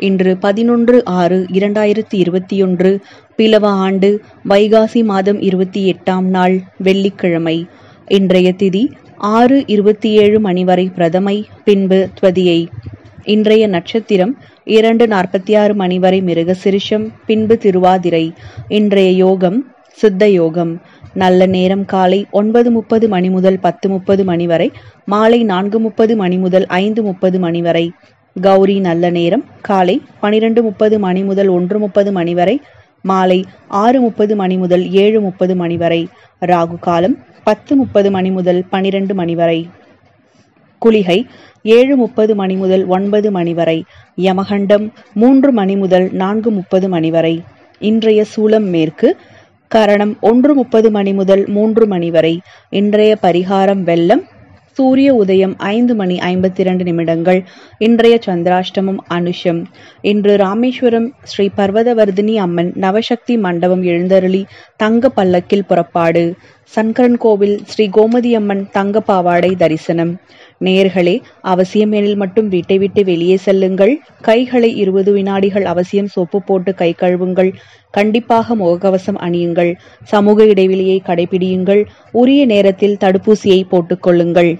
இன்று பதினொன்று ஆறு இரண்டாயிரத்தி இருபத்தி ஒன்று பிலவ ஆண்டு வைகாசி மாதம் இருபத்தி எட்டாம் நாள் வெள்ளிக்கிழமை. இன்றைய திதி ஆறு இருபத்தி ஏழு மணி வரை பிரதமை பின்பு துவதியை. இன்றைய நட்சத்திரம் இரண்டு நாற்பத்தி ஆறு மணி வரை மிருகசிரிஷம் பின்பு திருவாதிரை. இன்றைய யோகம் சித்த யோகம். நல்ல நேரம் காலை ஒன்பது முப்பது மணி முதல் பத்து முப்பது மணி வரை மாலை நான்கு முப்பது மணி முதல் ஐந்து முப்பது மணி வரை. கௌரி நல்ல நேரம். காலை பனிரெண்டு முப்பது மணி முதல் ஒன்று முப்பது மணி வரை. மாலை ஆறு முப்பது மணி முதல் ஏழு முப்பது மணி வரை. ராகு காலம் பத்து முப்பது மணி முதல் பனிரெண்டு மணி வரை. குளிகை ஏழு முப்பது மணி முதல் ஒன்பது மணி வரை. யமகண்டம் மூன்று மணி முதல் நான்கு முப்பது மணி வரை. இன்றைய சூலம் மேற்கு கரணம் ஒன்று முப்பது மணி முதல் மூன்று மணி வரை. இன்றைய பரிகாரம் வெள்ளம் சூரிய உதயம் ஐந்து மணி ஐம்பத்தி இரண்டு நிமிடங்கள். இன்றைய சந்திராஷ்டமம் அனுஷம். இன்று ராமேஸ்வரம் ஸ்ரீ பர்வதவர்தினி அம்மன் நவசக்தி மண்டபம் எழுந்தருளி தங்க பல்லக்கில் புறப்பாடு. சங்கரன் கோவில் ஸ்ரீ கோமதி அம்மன் தங்க பாவாடை தரிசனம். நேர்களே அவசியம் எனில் மட்டும் வீட்டை விட்டு வெளியே செல்லுங்கள். கைகளை இருபது வினாடிகள் அவசியம் சோப்பு போட்டு கை கழுவுங்கள். கண்டிப்பாக முகக்கவசம் அணியுங்கள். சமூக இடைவெளியை கடைபிடியுங்கள். உரிய நேரத்தில் தடுப்பூசியை போட்டுக்கொள்ளுங்கள்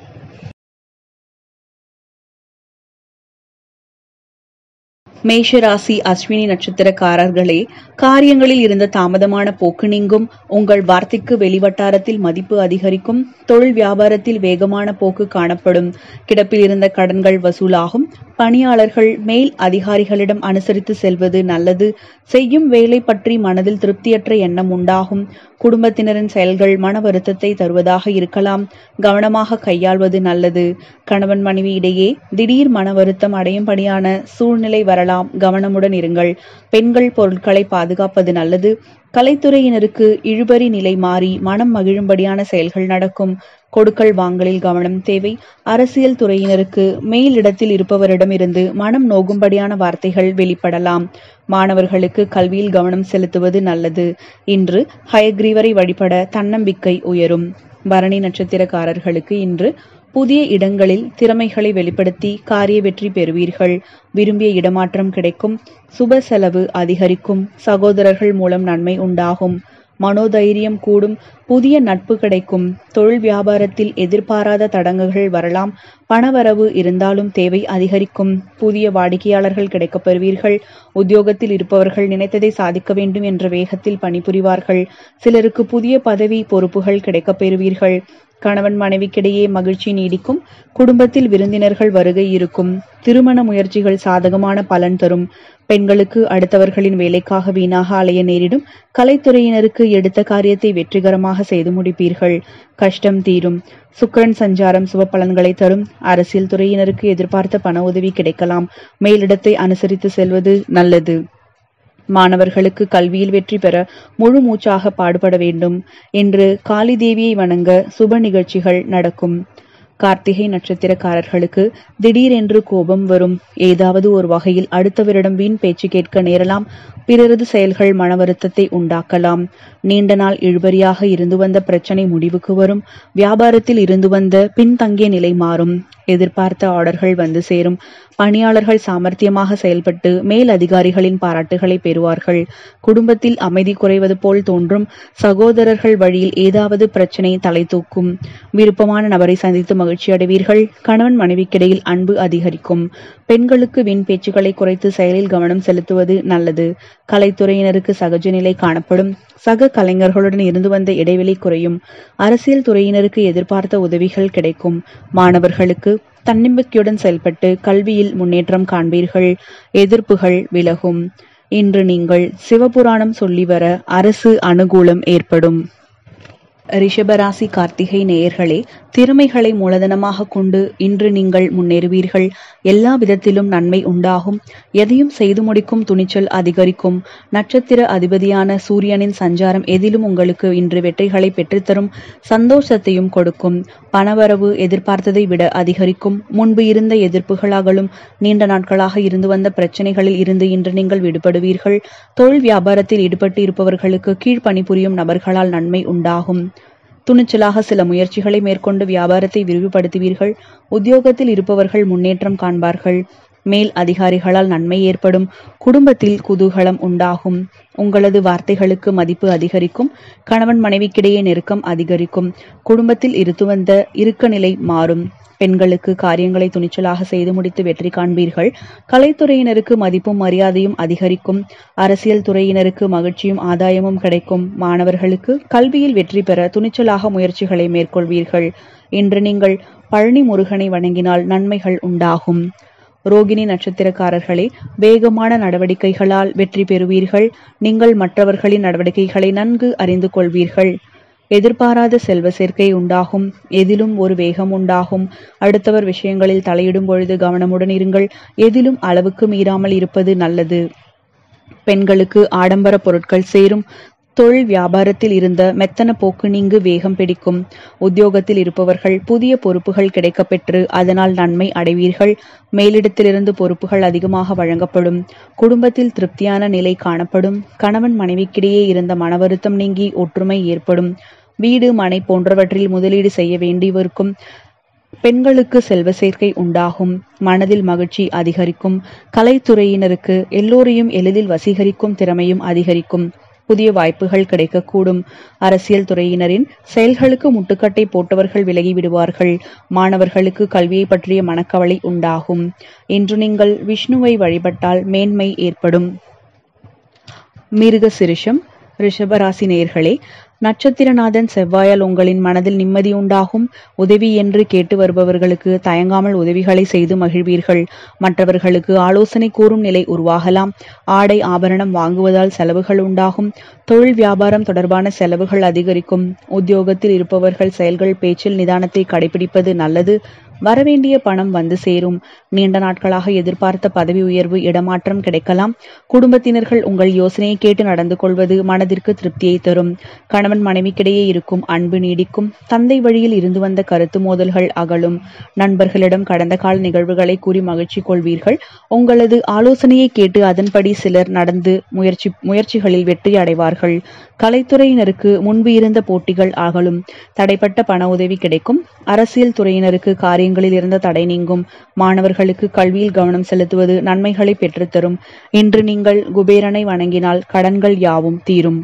மேஷராசி அஸ்வினி நட்சத்திரக்காரர்களே காரியங்களில் இருந்த தாமதமான போக்கு நீங்கும். உங்கள் வார்த்தைக்கு வெளிவட்டாரத்தில் மதிப்பு அதிகரிக்கும். தொழில் வியாபாரத்தில் வேகமான போக்கு காணப்படும். கிடப்பில் இருந்த கடன்கள் வசூலாகும். பணியாளர்கள் மேல் அதிகாரிகளிடம் அனுசரித்து செல்வது நல்லது. செய்யும் வேலை பற்றி மனதில் திருப்தியற்ற எண்ணம் உண்டாகும். குடும்பத்தினரின் செயல்கள் மன வருத்தத்தை தருவதாக இருக்கலாம். கவனமாக கையாள்வது நல்லது. கணவன் மனைவி இடையே திடீர் மன வருத்தம் அடையும்படியான சூழ்நிலை வரலாம். கவனமுடன் இருங்கள். பெண்கள் பொருட்களை பாதுகாப்பது நல்லது. கலைத்துறையினருக்கு இழுபறி நிலை மாறி மனம் மகிழும்படியான செயல்கள் நடக்கும். கொடுக்கல் வாங்கலில் கவனம் தேவை. அரசியல் துறையினருக்கு மேலிடத்தில் இருப்பவரிடமிருந்து மனம் நோகும்படியான வார்த்தைகள் வெளிப்படலாம். மாணவர்களுக்கு கல்வியில் கவனம் செலுத்துவது நல்லது. இன்று ஹயக்ரீவரை வழிபட தன்னம்பிக்கை உயரும். பரணி நட்சத்திரக்காரர்களுக்கு இன்று புதிய இடங்களில் திறமைகளை வெளிப்படுத்தி காரிய வெற்றி பெறுவீர்கள். விரும்பிய இடமாற்றம் கிடைக்கும். சுப செலவு அதிகரிக்கும். சகோதரர்கள் மூலம் நன்மை உண்டாகும். மனோதைரியம் கூடும் புதிய நட்பு கிடைக்கும். தொழில் வியாபாரத்தில் எதிர்பாராத தடங்குகள் வரலாம். பணவரவு இருந்தாலும் தேவை அதிகரிக்கும். புதிய வாடிக்கையாளர்கள் கிடைக்கப் பெறுவீர்கள் உத்தியோகத்தில் இருப்பவர்கள் நினைத்ததை சாதிக்க வேண்டும் என்ற வேகத்தில் பணிபுரிவார்கள். சிலருக்கு புதிய பதவி பொறுப்புகள் கிடைக்கப் பெறுவீர்கள் கணவன் மனைவிக்கிடையே மகிழ்ச்சி நீடிக்கும். குடும்பத்தில் விருந்தினர்கள் வருகை இருக்கும். திருமண முயற்சிகள் சாதகமான பலன் தரும். பெண்களுக்கு அடுத்தவர்களின் வேலைக்காக வீணாக அலைய நேரிடும் கலைத்துறையினருக்கு எடுத்த காரியத்தை வெற்றிகரமாக செய்து முடிப்பீர்கள். கஷ்டம் தீரும். சுக்கரன் சஞ்சாரம் சுப பலன்களை தரும். அரசியல் துறையினருக்கு எதிர்பார்த்த பண உதவி கிடைக்கலாம். மேலிடத்தை அனுசரித்து செல்வது நல்லது. மாணவர்களுக்கு கல்வியில் வெற்றி பெற முழு மூச்சாக பாடுபட வேண்டும். என்று காளி தேவியை வணங்க சுப நிகழ்ச்சிகள் நடக்கும். கார்த்திகை நட்சத்திரக்காரர்களுக்கு திடீரென்று கோபம் வரும். ஏதாவது ஒரு வகையில் அடுத்தவரிடம் வீண் பேச்சு கேட்க நேரலாம். பிறரது செயல்கள் மன வருத்தத்தை உண்டாக்கலாம். நீண்ட நாள் இழுபறியாக இருந்து வந்த பிரச்சனை முடிவுக்கு வரும். வியாபாரத்தில் இருந்து வந்த பின்தங்கிய நிலை மாறும். எதிர்பார்த்த ஆர்டர்கள் வந்து சேரும். பணியாளர்கள் சாமர்த்தியமாக செயல்பட்டு மேல் அதிகாரிகளின் பாராட்டுகளை பெறுவார்கள். குடும்பத்தில் அமைதி குறைவது போல் தோன்றும். சகோதரர்கள் வழியில் ஏதாவது பிரச்சனை தலை தூக்கும். விருப்பமான நபரை சந்தித்து மகிழ்ச்சி அடைவீர்கள். கணவன் மனைவிக்கிடையில் அன்பு அதிகரிக்கும். பெண்களுக்கு வின் பேச்சுக்களை குறைத்து செயலில் கவனம் செலுத்துவது நல்லது. கலைத்துறையினருக்கு சகஜ நிலை காணப்படும். சக கலைஞர்களுடன் இருந்து வந்த இடைவெளி குறையும். அரசியல் துறையினருக்கு எதிர்பார்த்த உதவிகள் கிடைக்கும். மாணவர்களுக்கு தன்னம்பிக்கையுடன் செயல்பட்டு கல்வியில் முன்னேற்றம் காண்பீர்கள். எதிர்ப்புகள் விலகும். இன்று நீங்கள் சிவபுராணம் சொல்லி வர அரசு அனுகூலம் ஏற்படும். ரிஷபராசி கார்த்திகை நேயர்களே திறமைகளை மூலதனமாக கொண்டு இன்று நீங்கள் முன்னேறுவீர்கள். எல்லா விதத்திலும் நன்மை உண்டாகும். எதையும் செய்து முடிக்கும் துணிச்சல் அதிகரிக்கும். நட்சத்திர அதிபதியான சூரியனின் சஞ்சாரம் எதிலும் உங்களுக்கு இன்று வெற்றிகளை பெற்றுத்தரும் சந்தோஷத்தையும் கொடுக்கும். பணவரவு எதிர்பார்த்ததை விட அதிகரிக்கும். முன்பு இருந்த எதிர்ப்புகளாகலும் நீண்ட நாட்களாக இருந்து வந்த பிரச்சனைகளில் இருந்து இன்று நீங்கள் விடுபடுவீர்கள். தொழில் வியாபாரத்தில் ஈடுபட்டு இருப்பவர்களுக்கு கீழ்ப்பணிபுரியும் நபர்களால் நன்மை உண்டாகும். துணிச்சலாக சில முயற்சிகளை மேற்கொண்டு வியாபாரத்தை விரிவுபடுத்துவீர்கள். உத்தியோகத்தில் இருப்பவர்கள் முன்னேற்றம் காண்பார்கள். மேல் அதிகாரிகளால் நன்மை ஏற்படும். குடும்பத்தில் குதூகலம் உண்டாகும். உங்களது வார்த்தைகளுக்கு மதிப்பு அதிகரிக்கும். கணவன் மனைவிக்கிடையே நெருக்கம் அதிகரிக்கும். குடும்பத்தில் இருந்து வந்த இருக்க நிலை மாறும். பெண்களுக்கு காரியங்களை துணிச்சலாக செய்து முடித்து வெற்றி காண்பீர்கள். கலைத்துறையினருக்கு மதிப்பும் மரியாதையும் அதிகரிக்கும். அரசியல் துறையினருக்கு மகிழ்ச்சியும் ஆதாயமும் கிடைக்கும். மாணவர்களுக்கு கல்வியில் வெற்றி பெற துணிச்சலாக முயற்சிகளை மேற்கொள்வீர்கள். இன்று நீங்கள் பழனி முருகனை வணங்கினால் நன்மைகள் உண்டாகும். ரோகிணி நட்சத்திரக்காரர்களே வேகமான நடவடிக்கைகளால் வெற்றி பெறுவீர்கள். நீங்கள் மற்றவர்களின் நடவடிக்கைகளை நன்கு அறிந்து கொள்வீர்கள். எதிர்பாராத செல்வ சேர்க்கை உண்டாகும். எதிலும் ஒரு வேகம் உண்டாகும். அடுத்தவர் விஷயங்களில் தலையிடும் பொழுது கவனமுடன் இருங்கள். எதிலும் அளவுக்கு மீறாமல் இருப்பது நல்லது. பெண்களுக்கு ஆடம்பர பொருட்கள் சேரும். தொழில் வியாபாரத்தில் இருந்த மெத்தன போக்கு நீங்கு வேகம் பிடிக்கும். உத்தியோகத்தில் இருப்பவர்கள் புதிய பொறுப்புகள் கிடைக்கப்பெற்று அதனால் நன்மை அடைவீர்கள். மேலிடத்திலிருந்து பொறுப்புகள் அதிகமாக வழங்கப்படும். குடும்பத்தில் திருப்தியான நிலை காணப்படும். கணவன் மனைவிக்கிடையே இருந்த மனவருத்தம் நீங்கி ஒற்றுமை ஏற்படும். வீடு மனை போன்றவற்றில் முதலீடு செய்ய வேண்டியவருக்கும் பெண்களுக்கு செல்வ சேர்க்கை உண்டாகும். மனதில் மகிழ்ச்சி அதிகரிக்கும். கலைத்துறையினருக்கு எல்லோரையும் எளிதில் வசீகரிக்கும் திறமையும் அதிகரிக்கும். புதிய வாய்ப்புகள் கிடைக்கக்கூடும். அரசியல் துறையினரின் செயல்களுக்கு முட்டுக்கட்டை போட்டவர்கள் விலகி விடுவார்கள். மாணவர்களுக்கு கல்வியை பற்றிய மனக்கவலை உண்டாகும். இன்று நீங்கள் விஷ்ணுவை வழிபட்டால் மேன்மை ஏற்படும். மிருக சிருஷம் ரிஷபராசி நேர்களே நட்சத்திரநாதன் செவ்வாயால் உங்களின் மனதில் நிம்மதி உண்டாகும். உதவி என்று கேட்டு வருபவர்களுக்கு தயங்காமல் உதவிகளை செய்து மகிழ்வீர்கள். மற்றவர்களுக்கு ஆலோசனை கூறும் நிலை உருவாகலாம். ஆடை ஆபரணம் வாங்குவதால் செலவுகள் உண்டாகும். தொழில் வியாபாரம் தொடர்பான செலவுகள் அதிகரிக்கும். உத்தியோகத்தில் இருப்பவர்கள் செயல்கள் பேச்சில் நிதானத்தை கடைபிடிப்பது நல்லது. வரவேண்டிய பணம் வந்து சேரும். நீண்ட நாட்களாக எதிர்பார்த்த பதவி உயர்வு இடமாற்றம் கிடைக்கலாம். குடும்பத்தினர்கள் உங்கள் யோசனையை கேட்டு நடந்து கொள்வது மனதிற்கு திருப்தியை தரும். கணவன் மனைவிக்கிடையே இருக்கும் அன்பு நீடிக்கும். தந்தை வழியில் இருந்து வந்த கருத்து மோதல்கள் அகலும். நண்பர்களிடம் கடந்த கால நிகழ்வுகளை கூறி மகிழ்ச்சி கொள்வீர்கள். உங்களது ஆலோசனையை கேட்டு அதன்படி சிலர் நடந்து முயற்சி முயற்சிகளில் வெற்றி அடைவார்கள். கலைத்துறையினருக்கு முன்பு இருந்த போட்டிகள் அகலும். தடைப்பட்ட பண உதவி கிடைக்கும். அரசியல் துறையினருக்கு காரியங்களில் இருந்த தடை நீங்கும். மாணவர்களுக்கு கல்வியில் கவனம் செலுத்துவது நன்மைகளை பெற்றுத்தரும். இன்று நீங்கள் குபேரனை வணங்கினால் கடன்கள் யாவும் தீரும்.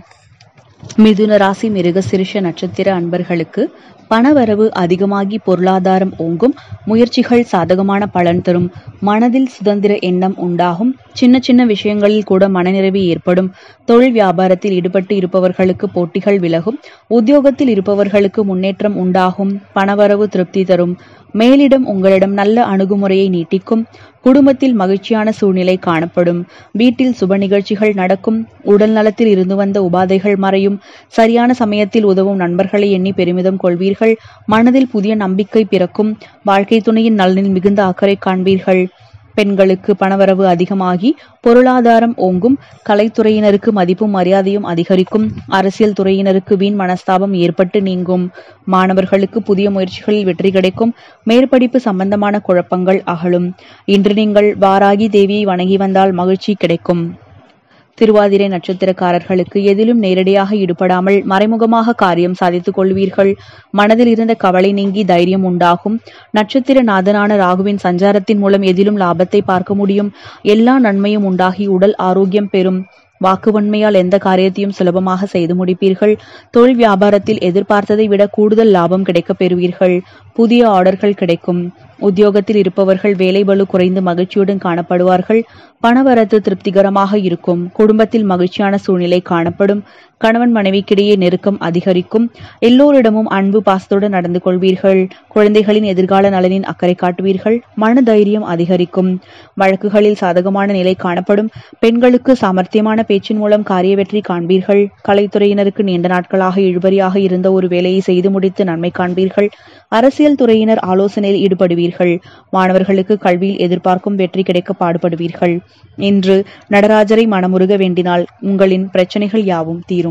மிதுன ராசி மிருக சிறுஷ நட்சத்திர அன்பர்களுக்கு பணவரவு அதிகமாகி பொருளாதாரம் ஓங்கும். முயற்சிகள் சாதகமான பலன் தரும். மனதில் சுதந்திர எண்ணம் உண்டாகும். சின்ன சின்ன விஷயங்களில் கூட மனநிறைவு ஏற்படும். தொழில் வியாபாரத்தில் ஈடுபட்டு இருப்பவர்களுக்கு போட்டிகள் விலகும். உத்தியோகத்தில் இருப்பவர்களுக்கு முன்னேற்றம் உண்டாகும். பணவரவு திருப்தி தரும். மேலிடம் உங்களிடம் நல்ல அணுகுமுறையை நீட்டிக்கும் குடும்பத்தில் மகிழ்ச்சியான சூழ்நிலை காணப்படும் வீட்டில் சுப நிகழ்ச்சிகள் நடக்கும் உடல் நலத்தில் இருந்து வந்த உபாதைகள் மறையும் சரியான சமயத்தில் உதவும் நண்பர்களை எண்ணி பெருமிதம் கொள்வீர்கள் மனதில் புதிய நம்பிக்கை பிறக்கும் வாழ்க்கை துணையின் நலனில் மிகுந்த அக்கறை காண்பீர்கள். பெண்களுக்கு பணவரவு அதிகமாகி பொருளாதாரம் ஓங்கும். கலைத்துறையினருக்கு மதிப்பும் மரியாதையும் அதிகரிக்கும். அரசியல் துறையினருக்கு வீண் மனஸ்தாபம் ஏற்பட்டு நீங்கும். மாணவர்களுக்கு புதிய முயற்சிகளில் வெற்றி கிடைக்கும். மேற்படிப்பு சம்பந்தமான குழப்பங்கள் அகலும். இன்று நீங்கள் வாராகி தேவியை வணங்கி வந்தால் மகிழ்ச்சி கிடைக்கும். திருவாதிரை நட்சத்திரக்காரர்களுக்கு எதிலும் நேரடியாக ஈடுபடாமல் மறைமுகமாக காரியம் சாதித்துக் கொள்வீர்கள். மனதில் இருந்த கவலை நீங்கி தைரியம் உண்டாகும். நட்சத்திர நாதனான ராகுவின் சஞ்சாரத்தின் மூலம் எதிலும் லாபத்தை பார்க்க முடியும். எல்லா நன்மையும் உண்டாகி உடல் ஆரோக்கியம் பெறும். வாக்குவன்மையால் எந்த காரியத்தையும் சுலபமாக செய்து முடிப்பீர்கள். தொழில் வியாபாரத்தில் எதிர்பார்த்ததை விட கூடுதல் லாபம் கிடைக்கப் பெறுவீர்கள். புதிய ஆர்டர்கள் கிடைக்கும். உத்தியோகத்தில் இருப்பவர்கள் வேலைபளு குறைந்து மகிழ்ச்சியுடன் காணப்படுவார்கள். பணவரத்து திருப்திகரமாக இருக்கும். குடும்பத்தில் மகிழ்ச்சியான சூழ்நிலை காணப்படும். கணவன் மனைவிக்கிடையே நெருக்கம் அதிகரிக்கும். எல்லோரிடமும் அன்பு பாசத்துடன் நடந்து கொள்வீர்கள். குழந்தைகளின் எதிர்கால நலனின் அக்கறை காட்டுவீர்கள். மன தைரியம் அதிகரிக்கும். வழக்குகளில் சாதகமான நிலை காணப்படும். பெண்களுக்கு சாமர்த்தியமான பேச்சின் மூலம் காரிய வெற்றி காண்பீர்கள். கலைத்துறையினருக்கு நீண்ட நாட்களாக இழுபறியாக இருந்த ஒரு வேலையை செய்து முடித்து நன்மை காண்பீர்கள். அரசியல் துறையினர் ஆலோசனையில் ஈடுபடுவீர்கள். மாணவர்களுக்கு கல்வியில் எதிர்பார்க்கும் வெற்றி கிடைக்க பாடுபடுவீர்கள். இன்று நடராஜரை மனமுருக வேண்டினால் உங்களின் பிரச்சனைகள் யாவும் தீரும்.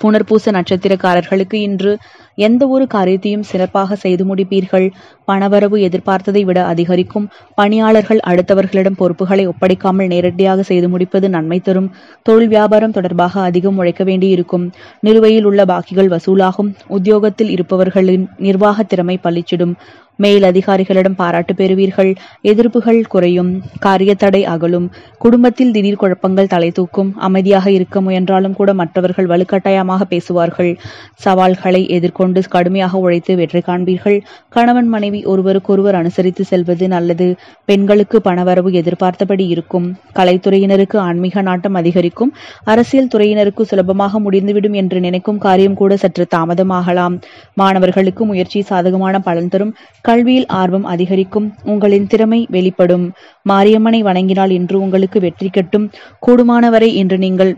புனர்பூச நட்சத்திரக்காரர்களுக்கு இன்று எந்த ஒரு காரியத்தையும் சிறப்பாக செய்து முடிப்பீர்கள். பணவரவு எதிர்பார்த்ததை விட அதிகரிக்கும். பணியாளர்கள் அடுத்தவர்களிடம் பொறுப்புகளை ஒப்படைக்காமல் நேரடியாக செய்து முடிப்பது நன்மை தரும். தொழில் வியாபாரம் தொடர்பாக அதிகம் உழைக்க வேண்டியிருக்கும். நிலுவையில் உள்ள பாக்கிகள் வசூலாகும். உத்தியோகத்தில் இருப்பவர்களின் நிர்வாக திறமை பளிச்சிடும். மேல் அதிகாரிகளிடம் பாராட்டு பெறுவீர்கள். எதிர்ப்புகள் குறையும். காரிய தடை அகலும். குடும்பத்தில் திடீர் குழப்பங்கள் தலை தூக்கும். அமைதியாக இருக்க முயன்றாலும் கூட மற்றவர்கள் வலுக்கட்டாயமாக பேசுவார்கள். சவால்களை எதிர்கொண்டு கடுமையாக உழைத்து வெற்றி காண்பீர்கள். கணவன் மனைவி ஒருவருக்கொருவர் அனுசரித்து செல்வது நல்லது. பெண்களுக்கு பணவரவு எதிர்பார்த்தபடி இருக்கும். கலைத்துறையினருக்கு ஆன்மீக நாட்டம் அதிகரிக்கும். அரசியல் துறையினருக்கு சுலபமாக முடிந்துவிடும் என்று நினைக்கும் காரியம் கூட சற்று தாமதமாகலாம். மாணவர்களுக்கு முயற்சி சாதகமான பலன் தரும். கல்வியில் ஆர்வம் அதிகரிக்கும் உங்களின் திறமை வெளிப்படும். மாரியம்மனை வணங்கினால் இன்று உங்களுக்கு வெற்றி கட்டும். கூடுமானவரை இன்று நீங்கள்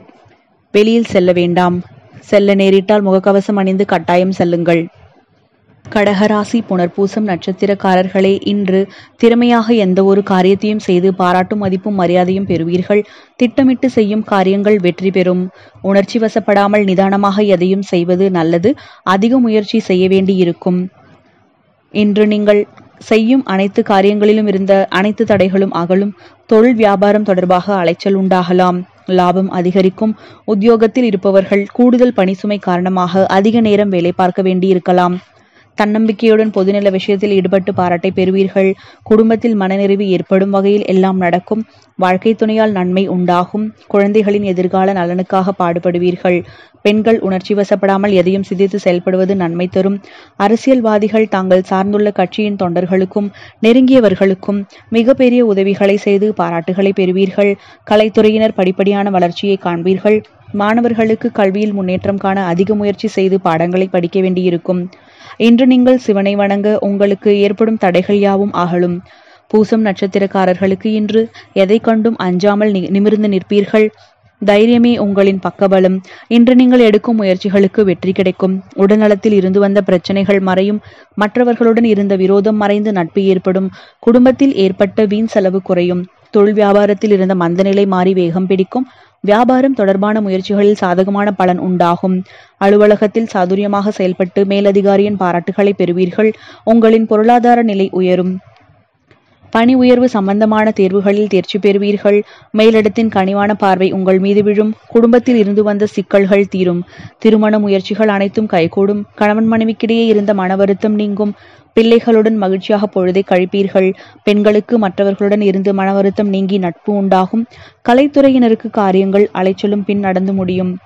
வெளியில் செல்ல வேண்டாம். செல்ல நேரிட்டால் முகக்கவசம் அணிந்து கட்டாயம் செல்லுங்கள். கடகராசி புனர்பூசம் நட்சத்திரக்காரர்களே இன்று திறமையாக எந்த ஒரு காரியத்தையும் செய்து பாராட்டும் மதிப்பும் மரியாதையும் பெறுவீர்கள். திட்டமிட்டு செய்யும் காரியங்கள் வெற்றி பெறும். உணர்ச்சி வசப்படாமல் நிதானமாக எதையும் செய்வது நல்லது. அதிக முயற்சி செய்ய வேண்டியிருக்கும். இன்று நீங்கள் செய்யும் அனைத்து காரியங்களிலும் இருந்த அனைத்து தடைகளும் அகலும். தொழில் வியாபாரம் தொடர்பாக அலைச்சல் உண்டாகலாம். லாபம் அதிகரிக்கும். உத்தியோகத்தில் இருப்பவர்கள் கூடுதல் பணிசுமை காரணமாக அதிக நேரம் வேலை பார்க்க வேண்டியிருக்கலாம். தன்னம்பிக்கையுடன் பொதுநல விஷயத்தில் ஈடுபட்டு பாராட்டை பெறுவீர்கள். குடும்பத்தில் மனநிறைவு ஏற்படும் வகையில் எல்லாம் நடக்கும். வாழ்க்கை துணையால் நன்மை உண்டாகும். குழந்தைகளின் எதிர்கால நலனுக்காக பாடுபடுவீர்கள். பெண்கள் உணர்ச்சி வசப்படாமல் எதையும் சிந்தித்து செயல்படுவது நன்மை தரும். அரசியல்வாதிகள் தாங்கள் சார்ந்துள்ள கட்சியின் தொண்டர்களுக்கும் நெருங்கியவர்களுக்கும் மிகப்பெரிய உதவிகளை செய்து பாராட்டுகளை பெறுவீர்கள். கலைத்துறையினர் படிப்படியான வளர்ச்சியை காண்பீர்கள். மாணவர்களுக்கு கல்வியில் முன்னேற்றம் காண அதிக முயற்சி செய்து பாடங்களை படிக்க வேண்டியிருக்கும். இன்று நீங்கள் சிவனை வணங்க உங்களுக்கு ஏற்படும் தடைகள் யாவும் அகலும். பூசம் நட்சத்திரக்காரர்களுக்கு இன்று எதை கண்டும் அஞ்சாமல் நிமிர்ந்து நிற்பீர்கள்? தைரியமே உங்களின் பக்கபலம். இன்று நீங்கள் எடுக்கும் முயற்சிகளுக்கு வெற்றி கிடைக்கும். உடல்நலத்தில் இருந்து வந்த பிரச்சனைகள் மறையும். மற்றவர்களுடன் இருந்த விரோதம் மறைந்து நட்பு ஏற்படும். குடும்பத்தில் ஏற்பட்ட வீண் செலவு குறையும். தொழில் வியாபாரத்தில் இருந்த மந்தநிலை மாறி வேகம் பிடிக்கும். வியாபாரம் தொடர்பான முயற்சிகளில் சாதகமான பலன் உண்டாகும். அலுவலகத்தில் சாதுரியமாக செயல்பட்டு மேலதிகாரியின் பாராட்டுகளை பெறுவீர்கள். உங்களின் பொருளாதார நிலை உயரும். பணி உயர்வு சம்பந்தமான தேர்வுகளில் தேர்ச்சி பெறுவீர்கள். மேலிடத்தின் கனிவான பார்வை உங்கள் மீது விழும். குடும்பத்தில் இருந்து வந்த சிக்கல்கள் தீரும். திருமண முயற்சிகள் அனைத்தும் கைகூடும். கணவன் மனைவிக்கிடையே இருந்த மன வருத்தம் நீங்கும். பிள்ளைகளுடன் மகிழ்ச்சியாக பொழுதை கழிப்பீர்கள். பெண்களுக்கு மற்றவர்களுடன் இருந்து மன வருத்தம் நீங்கி நட்பு உண்டாகும். கலைத்துறையினருக்கு காரியங்கள் அலைச்சலும் பின் நடந்து முடியும்.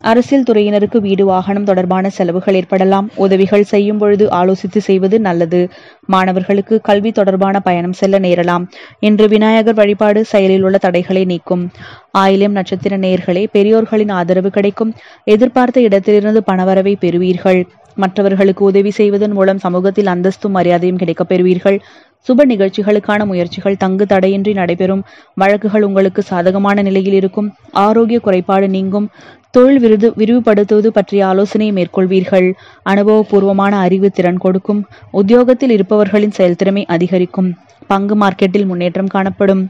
அரசியல் துறையினருக்கு வீடு வாகனம் தொடர்பான செலவுகள் ஏற்படலாம். உதவிகள் செய்யும் பொழுது ஆலோசித்து செய்வது நல்லது. மாணவர்களுக்கு கல்வி தொடர்பான பயணம் செல்ல நேரலாம். இன்று விநாயகர் வழிபாடு செயலில் உள்ள தடைகளை நீக்கும். ஆயிலம் நட்சத்திர நேர்களே பெரியோர்களின் ஆதரவு கிடைக்கும். எதிர்பார்த்த இடத்திலிருந்து பணவரவை பெறுவீர்கள். மற்றவர்களுக்கு உதவி செய்வதன் மூலம் சமூகத்தில் அந்தஸ்தும் மரியாதையும் கிடைக்கப் பெறுவீர்கள். சுப நிகழ்ச்சிகளுக்கான முயற்சிகள் தங்கு தடையின்றி நடைபெறும். வழக்குகள் உங்களுக்கு சாதகமான நிலையில் இருக்கும். ஆரோக்கிய குறைபாடு நீங்கும். தொழில் விருது விரிவுபடுத்துவது பற்றிய ஆலோசனையை மேற்கொள்வீர்கள். அனுபவபூர்வமான அறிவு திறன் கொடுக்கும். உத்தியோகத்தில் இருப்பவர்களின் செயல்திறமை அதிகரிக்கும். பங்கு மார்க்கெட்டில் முன்னேற்றம் காணப்படும்.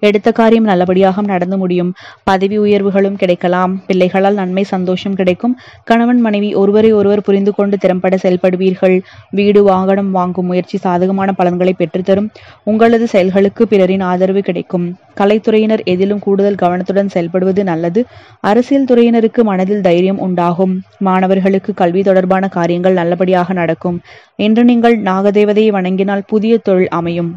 எடுத்த காரியம் நல்லபடியாக நடந்து முடியும். பதவி உயர்வுகளும் கிடைக்கலாம். பிள்ளைகளால் நன்மை சந்தோஷம் கிடைக்கும். கணவன் மனைவி ஒருவரை ஒருவர் புரிந்து கொண்டு திறம்பட செயல்படுவீர்கள். வீடு வாகனம் வாங்கும் முயற்சி சாதகமான பலன்களை பெற்றுத்தரும். உங்களது செயல்களுக்கு பிறரின் ஆதரவு கிடைக்கும். கலைத்துறையினர் எதிலும் கூடுதல் கவனத்துடன் செயல்படுவது நல்லது. அரசியல் துறையினருக்கு மனதில் தைரியம் உண்டாகும். மாணவர்களுக்கு கல்வி தொடர்பான காரியங்கள் நல்லபடியாக நடக்கும். இன்று நீங்கள் நாகதேவதையை வணங்கினால் புதிய தொழில் அமையும்.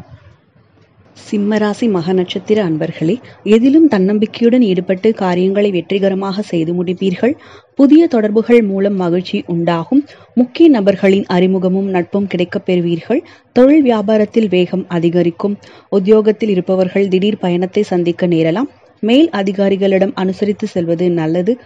சிம்மராசி மக நட்சத்திர அன்பர்களே எதிலும் தன்னம்பிக்கையுடன் ஈடுபட்டு காரியங்களை வெற்றிகரமாக செய்து முடிப்பீர்கள். புதிய தொடர்புகள் மூலம் மகிழ்ச்சி உண்டாகும். முக்கிய நபர்களின் அறிமுகமும் நட்பும் கிடைக்கப் பெறுவீர்கள். தொழில் வியாபாரத்தில் வேகம் அதிகரிக்கும். உத்தியோகத்தில் இருப்பவர்கள் திடீர் பயணத்தை சந்திக்க நேரலாம். மேல் அதிகாரிகளிடம் அனுசரித்து செல்வது நல்லது.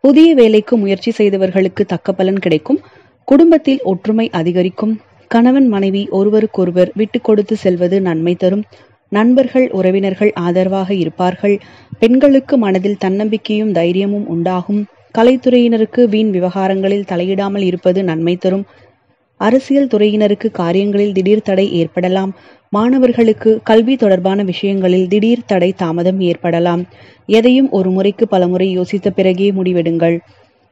புதிய வேலைக்கு முயற்சி செய்தவர்களுக்கு தக்க பலன் கிடைக்கும். குடும்பத்தில் ஒற்றுமை அதிகரிக்கும். கணவன் மனைவி ஒருவருக்கொருவர் விட்டு கொடுத்து செல்வது நன்மை தரும். நண்பர்கள் உறவினர்கள் ஆதரவாக இருப்பார்கள். பெண்களுக்கு மனதில் தன்னம்பிக்கையும் தைரியமும் உண்டாகும். கலைத்துறையினருக்கு வீண் விவகாரங்களில் தலையிடாமல் இருப்பது நன்மை தரும். அரசியல் துறையினருக்கு காரியங்களில் திடீர் தடை ஏற்படலாம். மாணவர்களுக்கு கல்வி தொடர்பான விஷயங்களில் திடீர் தடை தாமதம் ஏற்படலாம். எதையும் ஒரு முறைக்கு பலமுறை யோசித்த பிறகே முடிவெடுங்கள்.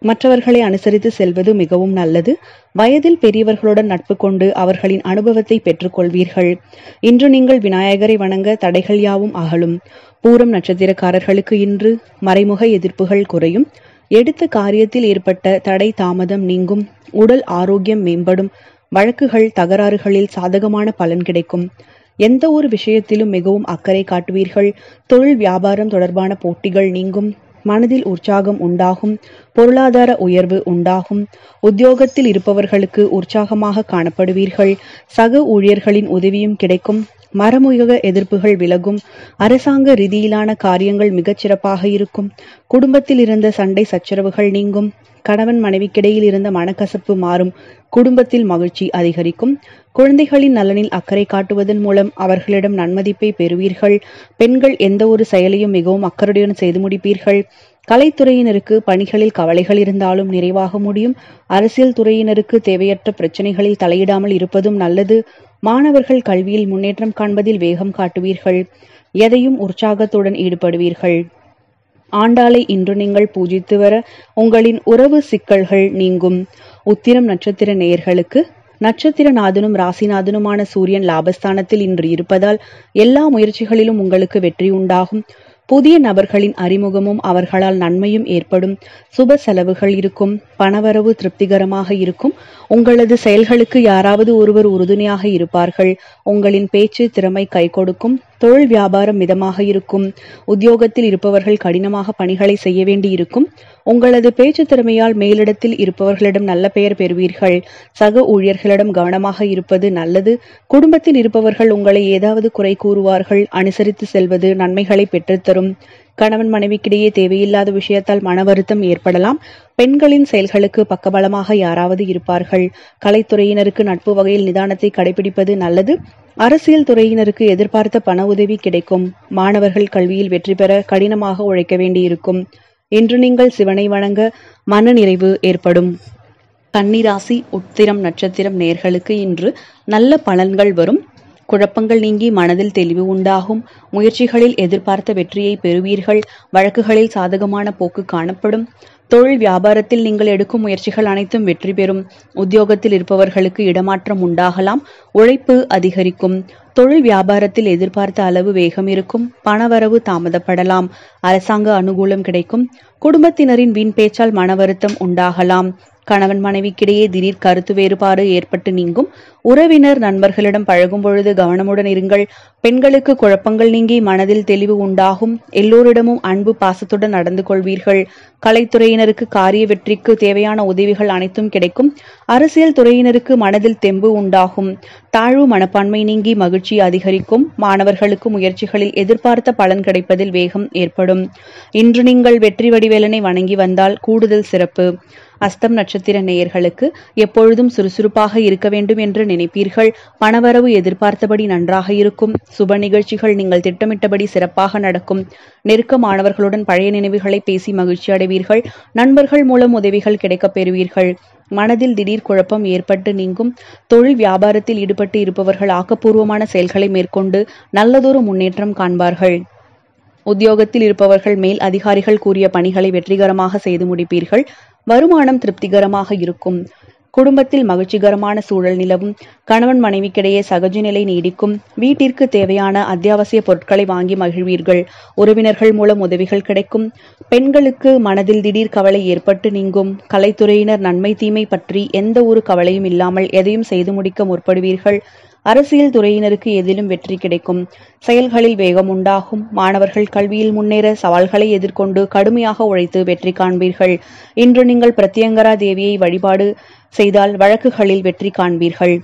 மற்றவர்களை அனுசரித்து செல்வது மிகவும் நல்லது. வயதில் பெரியவர்களுடன் நட்பு கொண்டு அவர்களின் அனுபவத்தை பெற்றுக்கொள்வீர்கள். இன்று நீங்கள் விநாயகரை வணங்க தடைகள் யாவும் அகலும். பூரம் நட்சத்திரக்காரர்களுக்கு இன்று மறைமுக எதிர்ப்புகள் குறையும். எடுத்த காரியத்தில் ஏற்பட்ட தடை தாமதம் நீங்கும். உடல் ஆரோக்கியம் மேம்படும். வழக்குகள் தகராறுகளில் சாதகமான பலன் கிடைக்கும். எந்த ஒரு விஷயத்திலும் மிகவும் அக்கறை காட்டுவீர்கள். தொழில் வியாபாரம் தொடர்பான போட்டிகள் நீங்கும். மனதில் உற்சாகம் உண்டாகும் பொருளாதார உயர்வு உண்டாகும். உத்தியோகத்தில் இருப்பவர்களுக்கு உற்சாகமாக காணப்படுவீர்கள். சக ஊழியர்களின் உதவியும் கிடைக்கும். மரமுயக எதிர்ப்புகள் விலகும் அரசாங்க ரீதியிலான காரியங்கள் மிகச் சிறப்பாக இருக்கும் குடும்பத்தில் இருந்த சண்டை சச்சரவுகள் நீங்கும் கணவன் மனைவிக்கிடையில் இருந்த மனக்கசப்பு மாறும் குடும்பத்தில் மகிழ்ச்சி அதிகரிக்கும். குழந்தைகளின் நலனில் அக்கறை காட்டுவதன் மூலம் அவர்களிடம் நன்மதிப்பை பெறுவீர்கள். பெண்கள் எந்த ஒரு செயலையும் மிகவும் அக்கறையுடன் செய்து முடிப்பீர்கள். கலைத்துறையினருக்கு பணிகளில் கவலைகள் இருந்தாலும் நிறைவாக முடியும். அரசியல் துறையினருக்கு தேவையற்ற பிரச்சனைகளில் தலையிடாமல் இருப்பதும் நல்லது. மாணவர்கள் கல்வியில் முன்னேற்றம் காண்பதில் வேகம் காட்டுவீர்கள். எதையும் உற்சாகத்துடன் ஈடுபடுவீர்கள். ஆண்டாளை இன்று நீங்கள் பூஜித்து வர உங்களின் உறவு சிக்கல்கள் நீங்கும். உத்திரம் நட்சத்திர நேயர்களுக்கு நட்சத்திரநாதனும் ராசிநாதனுமான சூரியன் லாபஸ்தானத்தில் இன்று இருப்பதால் எல்லா முயற்சிகளிலும் உங்களுக்கு வெற்றி உண்டாகும். புதிய நபர்களின் அறிமுகமும் அவர்களால் நன்மையும் ஏற்படும். சுப செலவுகள் இருக்கும். பணவரவு திருப்திகரமாக இருக்கும். உங்களது செயல்களுக்கு யாராவது ஒருவர் உறுதுணையாக இருப்பார்கள். உங்களின் பேச்சு திறமை கை கொடுக்கும். தொழில் வியாபாரம் மிதமாக இருக்கும். உத்தியோகத்தில் இருப்பவர்கள் கடினமாக பணிகளை செய்ய வேண்டி இருக்கும் உங்களது பேச்சு திறமையால் மேலிடத்தில் இருப்பவர்களிடம் நல்ல பெயர் பெறுவீர்கள். சக ஊழியர்களிடம் கவனமாக இருப்பது நல்லது. குடும்பத்தில் இருப்பவர்கள் உங்களை ஏதாவது குறை கூறுவார்கள். அனுசரித்து செல்வது நன்மைகளை பெற்றுத்தரும். கணவன் மனைவிக்கிடையே தேவையில்லாத விஷயத்தால் மன வருத்தம் ஏற்படலாம். பெண்களின் செயல்களுக்கு பக்கபலமாக யாராவது இருப்பார்கள். கலைத்துறையினருக்கு நட்பு வகையில் நிதானத்தை கடைபிடிப்பது நல்லது. அரசியல் துறையினருக்கு எதிர்பார்த்த பண உதவி கிடைக்கும். மாணவர்கள் கல்வியில் வெற்றி பெற கடினமாக உழைக்க வேண்டியிருக்கும். இன்று நீங்கள் சிவனை வணங்க மன நிறைவு ஏற்படும். கன்னிராசி உத்திரம் நட்சத்திரம் நேர்களுக்கு இன்று நல்ல பலன்கள் வரும். குழப்பங்கள் நீங்கி மனதில் தெளிவு உண்டாகும். முயற்சிகளில் எதிர்பார்த்த வெற்றியை பெறுவீர்கள். வழக்குகளில் சாதகமான போக்கு காணப்படும். தொழில் வியாபாரத்தில் நீங்கள் எடுக்கும் முயற்சிகள் அனைத்தும் வெற்றி பெறும். உத்தியோகத்தில் இருப்பவர்களுக்கு இடமாற்றம் உண்டாகலாம். உழைப்பு அதிகரிக்கும். தொழில் வியாபாரத்தில் எதிர்பார்த்த அளவு வேகம் இருக்கும். பணவரவு தாமதப்படலாம். அரசாங்க அனுகூலம் கிடைக்கும். குடும்பத்தினரின் வீண் பேச்சால் மன வருத்தம் உண்டாகலாம். கணவன் மனைவிக்கிடையே திடீர் கருத்து வேறுபாடு ஏற்பட்டு நீங்கும். உறவினர் நண்பர்களிடம் பழகும் பொழுது கவனமுடன் இருங்கள். பெண்களுக்கு குழப்பங்கள் நீங்கி மனதில் தெளிவு உண்டாகும். எல்லோரிடமும் அன்பு பாசத்துடன் நடந்து கொள்வீர்கள். கலைத்துறையினருக்கு காரிய வெற்றிக்கு தேவையான உதவிகள் அனைத்தும் கிடைக்கும். அரசியல் துறையினருக்கு மனதில் தெம்பு உண்டாகும். தாழ்வு மனப்பான்மை நீங்கி மகிழ்ச்சி அதிகரிக்கும். மாணவர்களுக்கு முயற்சிகளில் எதிர்பார்த்த பலன் கிடைப்பதில் வேகம் ஏற்படும். இன்று நீங்கள் வெற்றி வடிவேலனை வணங்கி வந்தால் கூடுதல் சிறப்பு. அஸ்தம் நட்சத்திர நேயர்களுக்கு எப்பொழுதும் சுறுசுறுப்பாக இருக்க வேண்டும் என்று நினைப்பீர்கள். பணவரவு எதிர்பார்த்தபடி நன்றாக இருக்கும். சுப நிகழ்ச்சிகள் நீங்கள் திட்டமிட்டபடி சிறப்பாக நடக்கும். நெருக்கமானவர்களுடன் பழைய நினைவுகளை பேசி மகிழ்ச்சி அடைவீர்கள். நண்பர்கள் மூலம் உதவிகள் கிடைக்கப் பெறுவீர்கள். மனதில் திடீர் குழப்பம் ஏற்பட்டு நீங்கும். தொழில் வியாபாரத்தில் ஈடுபட்டு இருப்பவர்கள் ஆக்கப்பூர்வமான செயல்களை மேற்கொண்டு நல்லதொரு முன்னேற்றம் காண்பார்கள். உத்தியோகத்தில் இருப்பவர்கள் மேல் அதிகாரிகள் கூறிய பணிகளை வெற்றிகரமாக செய்து முடிப்பீர்கள். வருமானம் திருப்திகரமாக இருக்கும். குடும்பத்தில் மகிழ்ச்சிகரமான சூழல் நிலவும். கணவன் மனைவிக்கிடையே சகஜ நிலை நீடிக்கும். வீட்டிற்கு தேவையான அத்தியாவசிய பொருட்களை வாங்கி மகிழ்வீர்கள். உறவினர்கள் மூலம் உதவிகள் கிடைக்கும். பெண்களுக்கு மனதில் திடீர் கவலை ஏற்பட்டு நீங்கும். கலைத்துறையினர் நன்மை தீமை பற்றி எந்த ஒரு கவலையும் இல்லாமல் எதையும் செய்து முடிக்க முற்படுவீர்கள். அரசியல் துறையினருக்கு எதிலும் வெற்றி கிடைக்கும். செயல்களில் வேகம் உண்டாகும். மாணவர்கள் கல்வியில் முன்னேற சவால்களை எதிர்கொண்டு கடுமையாக உழைத்து வெற்றி காண்பீர்கள். இன்று நீங்கள் பிரத்யங்கரா தேவியை வழிபாடு செய்தால் வழக்குகளில் வெற்றி காண்பீர்கள்.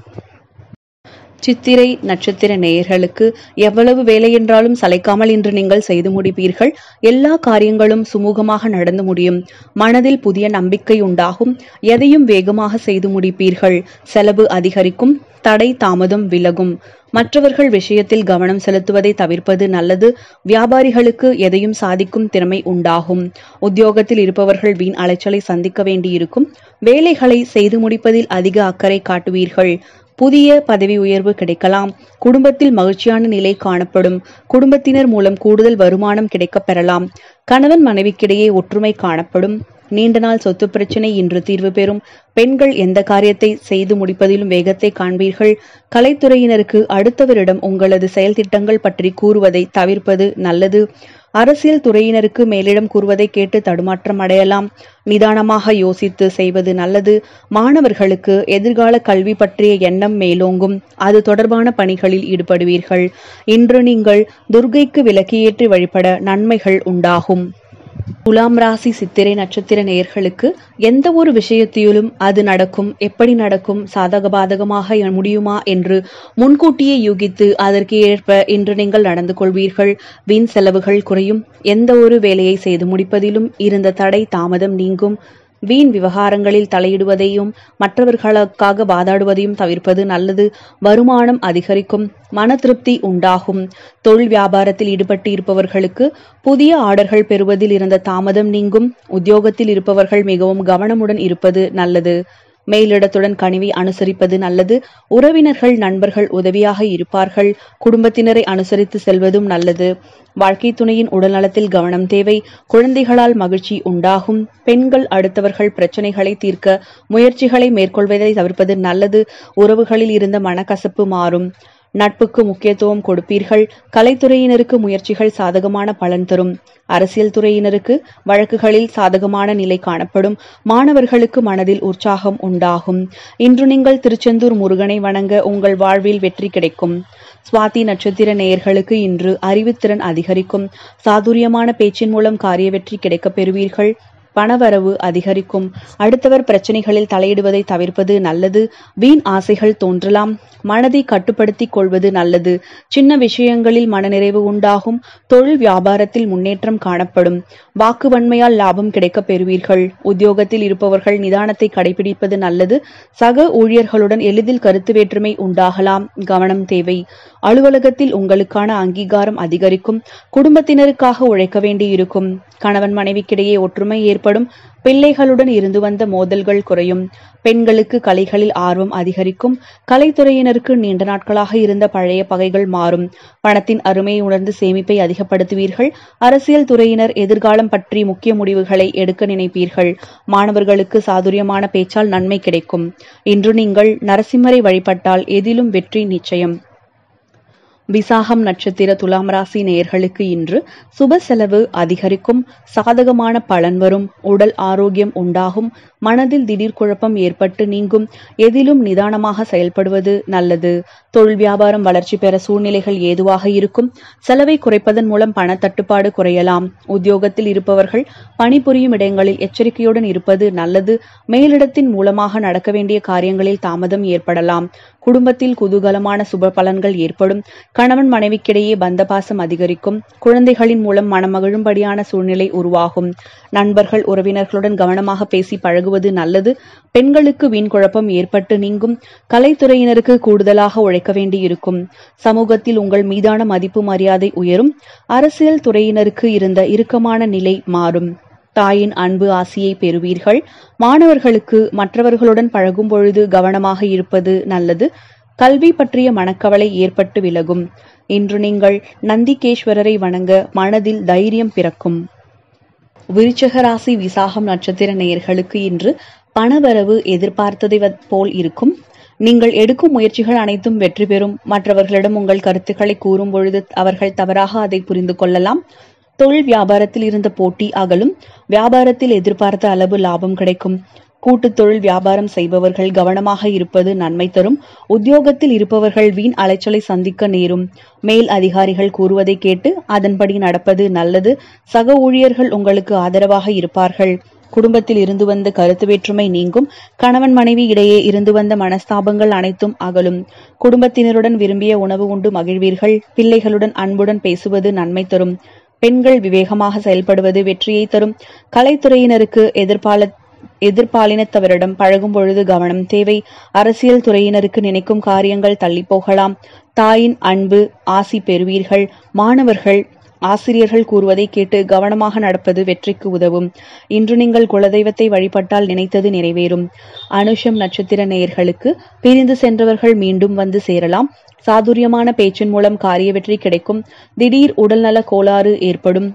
சித்திரை நட்சத்திர நேயர்களுக்கு எவ்வளவு வேலை என்றாலும் சளைக்காமல் இன்று நீங்கள் செய்து முடிப்பீர்கள். எல்லா காரியங்களும் சுமூகமாக நடந்து முடியும். மனதில் புதிய நம்பிக்கை உண்டாகும். எதையும் வேகமாக செய்து முடிப்பீர்கள். செலவு அதிகரிக்கும். தடை தாமதம் விலகும். மற்றவர்கள் விஷயத்தில் கவனம் செலுத்துவதை தவிர்ப்பது நல்லது. வியாபாரிகளுக்கு எதையும் சாதிக்கும் திறமை உண்டாகும். உத்தியோகத்தில் இருப்பவர்கள் வீண் அலைச்சலை சந்திக்க வேண்டியிருக்கும். வேலைகளை செய்து முடிப்பதில் அதிக அக்கறை காட்டுவீர்கள். புதிய பதவி உயர்வு கிடைக்கலாம். குடும்பத்தில் மகிழ்ச்சியான நிலை காணப்படும். குடும்பத்தினர் மூலம் கூடுதல் வருமானம் கிடைக்கப் பெறலாம் கணவன் மனைவிக்கிடையே ஒற்றுமை காணப்படும். நீண்ட நாள் சொத்து பிரச்சனை இன்று தீர்வு பெறும். பெண்கள் எந்த காரியத்தை செய்து முடிப்பதிலும் வேகத்தை காண்பீர்கள். கலைத்துறையினருக்கு அடுத்தவரிடம் உங்களது செயல்திட்டங்கள் பற்றி கூறுவதை தவிர்ப்பது நல்லது. அரசியல் துறையினருக்கு மேலிடம் கூறுவதை கேட்டு தடுமாற்றம் அடையலாம். நிதானமாக யோசித்து செய்வது நல்லது. மாணவர்களுக்கு எதிர்கால கல்வி பற்றிய எண்ணம் மேலோங்கும். அது தொடர்பான பணிகளில் ஈடுபடுவீர்கள். இன்று நீங்கள் துர்கைக்கு விலக்கியேற்றி வழிபட நன்மைகள் உண்டாகும். துலாம் ராசி சித்திரை நட்சத்திர நேர்களுக்கு எந்த ஒரு விஷயத்திலும் அது நடக்கும் எப்படி நடக்கும் சாதக பாதகமாக முடியுமா என்று முன்கூட்டியே யூகித்து அதற்கு ஏற்ப இன்று நீங்கள் நடந்து கொள்வீர்கள். வீண் செலவுகள் குறையும். எந்த ஒரு வேலையை செய்து முடிப்பதிலும் இருந்த தடை தாமதம் நீங்கும். வீண் விவகாரங்களில் தலையிடுவதையும் மற்றவர்களுக்காக வாதாடுவதையும் தவிர்ப்பது நல்லது. வருமானம் அதிகரிக்கும் மன திருப்தி உண்டாகும். தொழில் வியாபாரத்தில் ஈடுபட்டு இருப்பவர்களுக்கு புதிய ஆர்டர்கள் பெறுவதில் இருந்த தாமதம் நீங்கும். உத்தியோகத்தில் இருப்பவர்கள் மிகவும் கவனமுடன் இருப்பது நல்லது. மேலிடத்துடன் கனிவை அனுசரிப்பது நல்லது. உறவினர்கள் நண்பர்கள் உதவியாக இருப்பார்கள். குடும்பத்தினரை அனுசரித்து செல்வதும் நல்லது. வாழ்க்கை துணையின் உடல்நலத்தில் கவனம் தேவை. குழந்தைகளால் மகிழ்ச்சி உண்டாகும். பெண்கள் அடுத்தவர்கள் பிரச்சனைகளை தீர்க்க முயற்சிகளை மேற்கொள்வதை தவிர்ப்பது நல்லது. உறவுகளில் இருந்த மனக்கசப்பு மாறும். நட்புக்கு முக்கியத்துவம் கொடுப்பீர்கள். கலைத்துறையினருக்கு முயற்சிகள் சாதகமான பலன் தரும். அரசியல் துறையினருக்கு வழக்குகளில் சாதகமான நிலை காணப்படும். மாணவர்களுக்கு மனதில் உற்சாகம் உண்டாகும். இன்று நீங்கள் திருச்செந்தூர் முருகனை வணங்க உங்கள் வாழ்வில் வெற்றி கிடைக்கும். சுவாதி நட்சத்திர நேயர்களுக்கு இன்று அறிவுத்திறன் அதிகரிக்கும். சாதுரியமான பேச்சின் மூலம் காரிய வெற்றி கிடைக்கப் பெறுவீர்கள். பணவரவு அதிகரிக்கும். அடுத்தவர் பிரச்சனைகளில் தலையிடுவதை தவிர்ப்பது நல்லது. வீண் ஆசைகள் தோன்றலாம். மனதை கட்டுப்படுத்திக் கொள்வது நல்லது. சின்ன விஷயங்களில் மனநிறைவு உண்டாகும். தொழில் வியாபாரத்தில் முன்னேற்றம் காணப்படும். வாக்கு வன்மையால் லாபம் கிடைக்கப் பெறுவீர்கள். உத்தியோகத்தில் இருப்பவர்கள் நிதானத்தை கடைபிடிப்பது நல்லது. சக ஊழியர்களுடன் எளிதில் கருத்து வேற்றுமை உண்டாகலாம். கவனம் தேவை. அலுவலகத்தில் உங்களுக்கான அங்கீகாரம் அதிகரிக்கும். குடும்பத்தினருக்காக உழைக்க வேண்டியிருக்கும். கணவன் மனைவிக்கிடையே ஒற்றுமை ஏற்படும். பிள்ளைகளுடன் இருந்து வந்த மோதல்கள் குறையும். பெண்களுக்கு கலைகளில் ஆர்வம் அதிகரிக்கும். கலைத்துறையினருக்கு நீண்ட நாட்களாக இருந்த பழைய பகைகள் மாறும். பணத்தின் அருமையை உணர்ந்து சேமிப்பை அதிகப்படுத்துவீர்கள். அரசியல் துறையினர் எதிர்காலம் பற்றி முக்கிய முடிவுகளை எடுக்க நினைப்பீர்கள். மாணவர்களுக்கு சாதுரியமான பேச்சால் நன்மை கிடைக்கும். இன்று நீங்கள் நரசிம்மரை வழிபட்டால் எதிலும் வெற்றி நிச்சயம். விசாகம் நட்சத்திர துலாம் ராசி நேயர்களுக்கு இன்று சுப செலவு அதிகரிக்கும் சாதகமான பலன் வரும் உடல் ஆரோக்கியம் உண்டாகும் மனதில் திடீர் குழப்பம் ஏற்பட்டு நீங்கும் எதிலும் நிதானமாக செயல்படுவது நல்லது. தொழில் வியாபாரம் வளர்ச்சி பெற சூழ்நிலைகள் ஏதுவாக இருக்கும் செலவை குறைப்பதன் மூலம் பண தட்டுப்பாடு குறையலாம். உத்தியோகத்தில் இருப்பவர்கள் பணிபுரியும் இடங்களில் எச்சரிக்கையுடன் இருப்பது நல்லது மேலிடத்தின் மூலமாக நடக்க வேண்டிய காரியங்களில் தாமதம் ஏற்படலாம். குடும்பத்தில் குதூகலமான சுப பலன்கள் ஏற்படும். கணவன் மனைவிக்கிடையே பந்தபாசம் அதிகரிக்கும். குழந்தைகளின் மூலம் மனமகிழும்படியான சூழ்நிலை உருவாகும். நண்பர்கள் உறவினர்களுடன் கவனமாக பேசி பழகுவது நல்லது. பெண்களுக்கு வீண் குழப்பம் ஏற்பட்டு நீங்கும். கலைத்துறையினருக்கு கூடுதலாக உழைக்க வேண்டியிருக்கும். சமூகத்தில் உங்கள் மீதான மதிப்பு மரியாதை உயரும். அரசியல் துறையினருக்கு இருந்த இறுக்கமான நிலை மாறும். தாயின் அன்பு ஆசியை பெறுவீர்கள். மாணவர்களுக்கு மற்றவர்களுடன் பழகும் பொழுது கவனமாக இருப்பது நல்லது. கல்வி பற்றிய மனக்கவலை ஏற்பட்டு விலகும். இன்று நீங்கள் நந்திகேஸ்வரரை வணங்க மனதில் தைரியம் பிறக்கும். விருச்சகராசி விசாகம் நட்சத்திர நேயர்களுக்கு இன்று பணவரவு எதிர்பார்த்ததை போல் இருக்கும். நீங்கள் எடுக்கும் முயற்சிகள் அனைத்தும் வெற்றி பெறும். மற்றவர்களிடம் உங்கள் கருத்துக்களை கூறும் பொழுது அவர்கள் தவறாக அதை புரிந்து கொள்ளலாம். தொழில் வியாபாரத்தில் இருந்த போட்டி அகலும். வியாபாரத்தில் எதிர்பார்த்த அளவு லாபம் கிடைக்கும். கூட்டு தொழில் வியாபாரம் செய்பவர்கள் கவனமாக இருப்பது நன்மை தரும். உத்தியோகத்தில் இருப்பவர்கள் வீண் அலைச்சலை சந்திக்க நேரும். மேல் அதிகாரிகள் கூறுவதை கேட்டு அதன்படி நடப்பது நல்லது. சக ஊழியர்கள் உங்களுக்கு ஆதரவாக இருப்பார்கள். குடும்பத்தில் இருந்து வந்த கருத்து வேற்றுமை நீங்கும். கணவன் மனைவி இடையே இருந்து வந்த மனஸ்தாபங்கள் அனைத்தும் அகலும். குடும்பத்தினருடன் விரும்பிய உணவு உண்டு மகிழ்வீர்கள். பிள்ளைகளுடன் அன்புடன் பேசுவது நன்மை தரும். பெண்கள் விவேகமாக செயல்படுவது வெற்றியை தரும். கலைத்துறையினருக்கு எதிர்பால எதிர்பாலினத்தவரிடம் பழகும் பொழுது கவனம் தேவை. அரசியல் துறையினருக்கு நினைக்கும் காரியங்கள் தள்ளி போகலாம். தாயின் அன்பு ஆசி பெறுவீர்கள். மாணவர்கள் ஆசிரியர்கள் கூறுவதை கேட்டு கவனமாக நடப்பது வெற்றிக்கு உதவும். இன்று நீங்கள் குலதெய்வத்தை வழிபட்டால் நினைத்தது நிறைவேறும். அனுஷம் நட்சத்திர நேயர்களுக்கு பிரிந்து சென்றவர்கள் மீண்டும் வந்து சேரலாம். சாதுரியமான பேச்சின் மூலம் காரிய வெற்றி கிடைக்கும். திடீர் உடல்நல கோளாறு ஏற்படும்.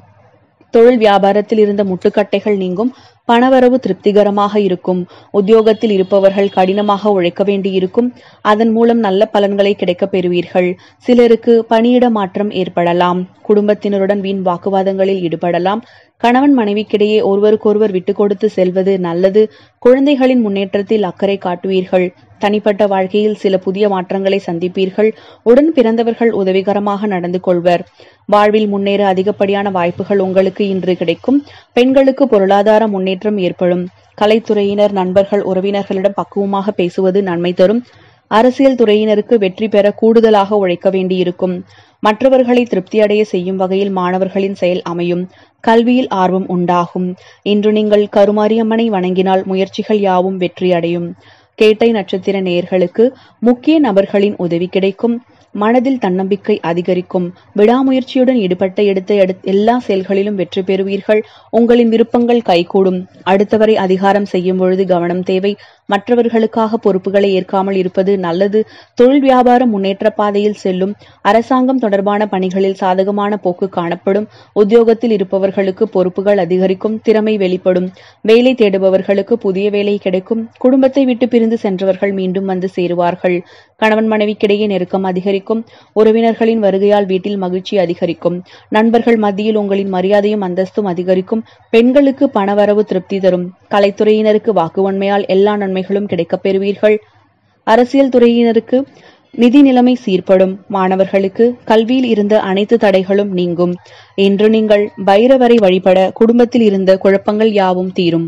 தொழில் வியாபாரத்தில் இருந்த முட்டுக்கட்டைகள் நீங்கும் பணவரவு திருப்திகரமாக இருக்கும். உத்தியோகத்தில் இருப்பவர்கள் கடினமாக உழைக்க வேண்டியிருக்கும். அதன் மூலம் நல்ல பலன்களை கிடைக்கப் பெறுவீர்கள். சிலருக்கு பணியிட மாற்றம் ஏற்படலாம். குடும்பத்தினருடன் வீண் வாக்குவாதங்களில் ஈடுபடலாம். கணவன் மனைவிக்கிடையே ஒருவருக்கொருவர் விட்டு கொடுத்து செல்வது நல்லது. குழந்தைகளின் முன்னேற்றத்தில் அக்கறை காட்டுவீர்கள். தனிப்பட்ட வாழ்க்கையில் சில புதிய மாற்றங்களை சந்திப்பீர்கள். உடன் பிறந்தவர்கள் உதவிகரமாக நடந்து கொள்வர். வாழ்வில் முன்னேற அதிகப்படியான வாய்ப்புகள் உங்களுக்கு இன்று கிடைக்கும். பெண்களுக்கு பொருளாதார முன்னேற்றம் ஏற்படும். கலைத்துறையினர் நண்பர்கள் உறவினர்களிடம் பக்குவமாக பேசுவது நன்மை தரும். அரசியல் துறையினருக்கு வெற்றி பெற கூடுதலாக உழைக்க வேண்டியிருக்கும். மற்றவர்களை திருப்தியடைய செய்யும் வகையில் மாணவர்களின் செயல் அமையும். கல்வியில் ஆர்வம் உண்டாகும். இன்று நீங்கள் கருமாரியம்மனை வணங்கினால் முயற்சிகள் யாவும் வெற்றியடையும். கேட்டை நட்சத்திர நேர்களுக்கு முக்கிய நபர்களின் உதவி கிடைக்கும். மனதில் தன்னம்பிக்கை அதிகரிக்கும். விடாமுயற்சியுடன் ஈடுபட்ட எடுத்த எல்லா செயல்களிலும் வெற்றி பெறுவீர்கள். உங்களின் விருப்பங்கள் கைகூடும். அடுத்தவரை அதிகாரம் செய்யும் பொழுது கவனம் தேவை. மற்றவர்களுக்காக பொறுப்புகளை ஏற்காமல் இருப்பது நல்லது. தொழில் வியாபார முன்னேற்ற பாதையில் செல்லும் அரசாங்கம் தொடர்பான பணிகளில் சாதகமான போக்கு காணப்படும். உத்தியோகத்தில் இருப்பவர்களுக்கு பொறுப்புகள் அதிகரிக்கும் திறமை வெளிப்படும். வேலை தேடுபவர்களுக்கு புதிய வேலை கிடைக்கும். குடும்பத்தை விட்டு பிரிந்து சென்றவர்கள் மீண்டும் வந்து சேருவார்கள். கணவன் மனைவிக்கிடையே நெருக்கம் அதிகரிக்கும். உறவினர்களின் வருகையால் வீட்டில் மகிழ்ச்சி அதிகரிக்கும். நண்பர்கள் மத்தியில் உங்களின் மரியாதையும் அந்தஸ்தும் அதிகரிக்கும். பெண்களுக்கு பணவரவு திருப்தி தரும். கலைத்துறையினருக்கு வாக்குவன்மையால் எல்லா நன்மைகளும் கிடைக்கப் பெறுவீர்கள். அரசியல் துறையினருக்கு நிதி நிலைமை சீர்படும். மாணவர்களுக்கு கல்வியில் இருந்த அனைத்து தடைகளும் நீங்கும். இன்று நீங்கள் பைரவரை வழிபட குடும்பத்தில் இருந்த குழப்பங்கள் யாவும் தீரும்.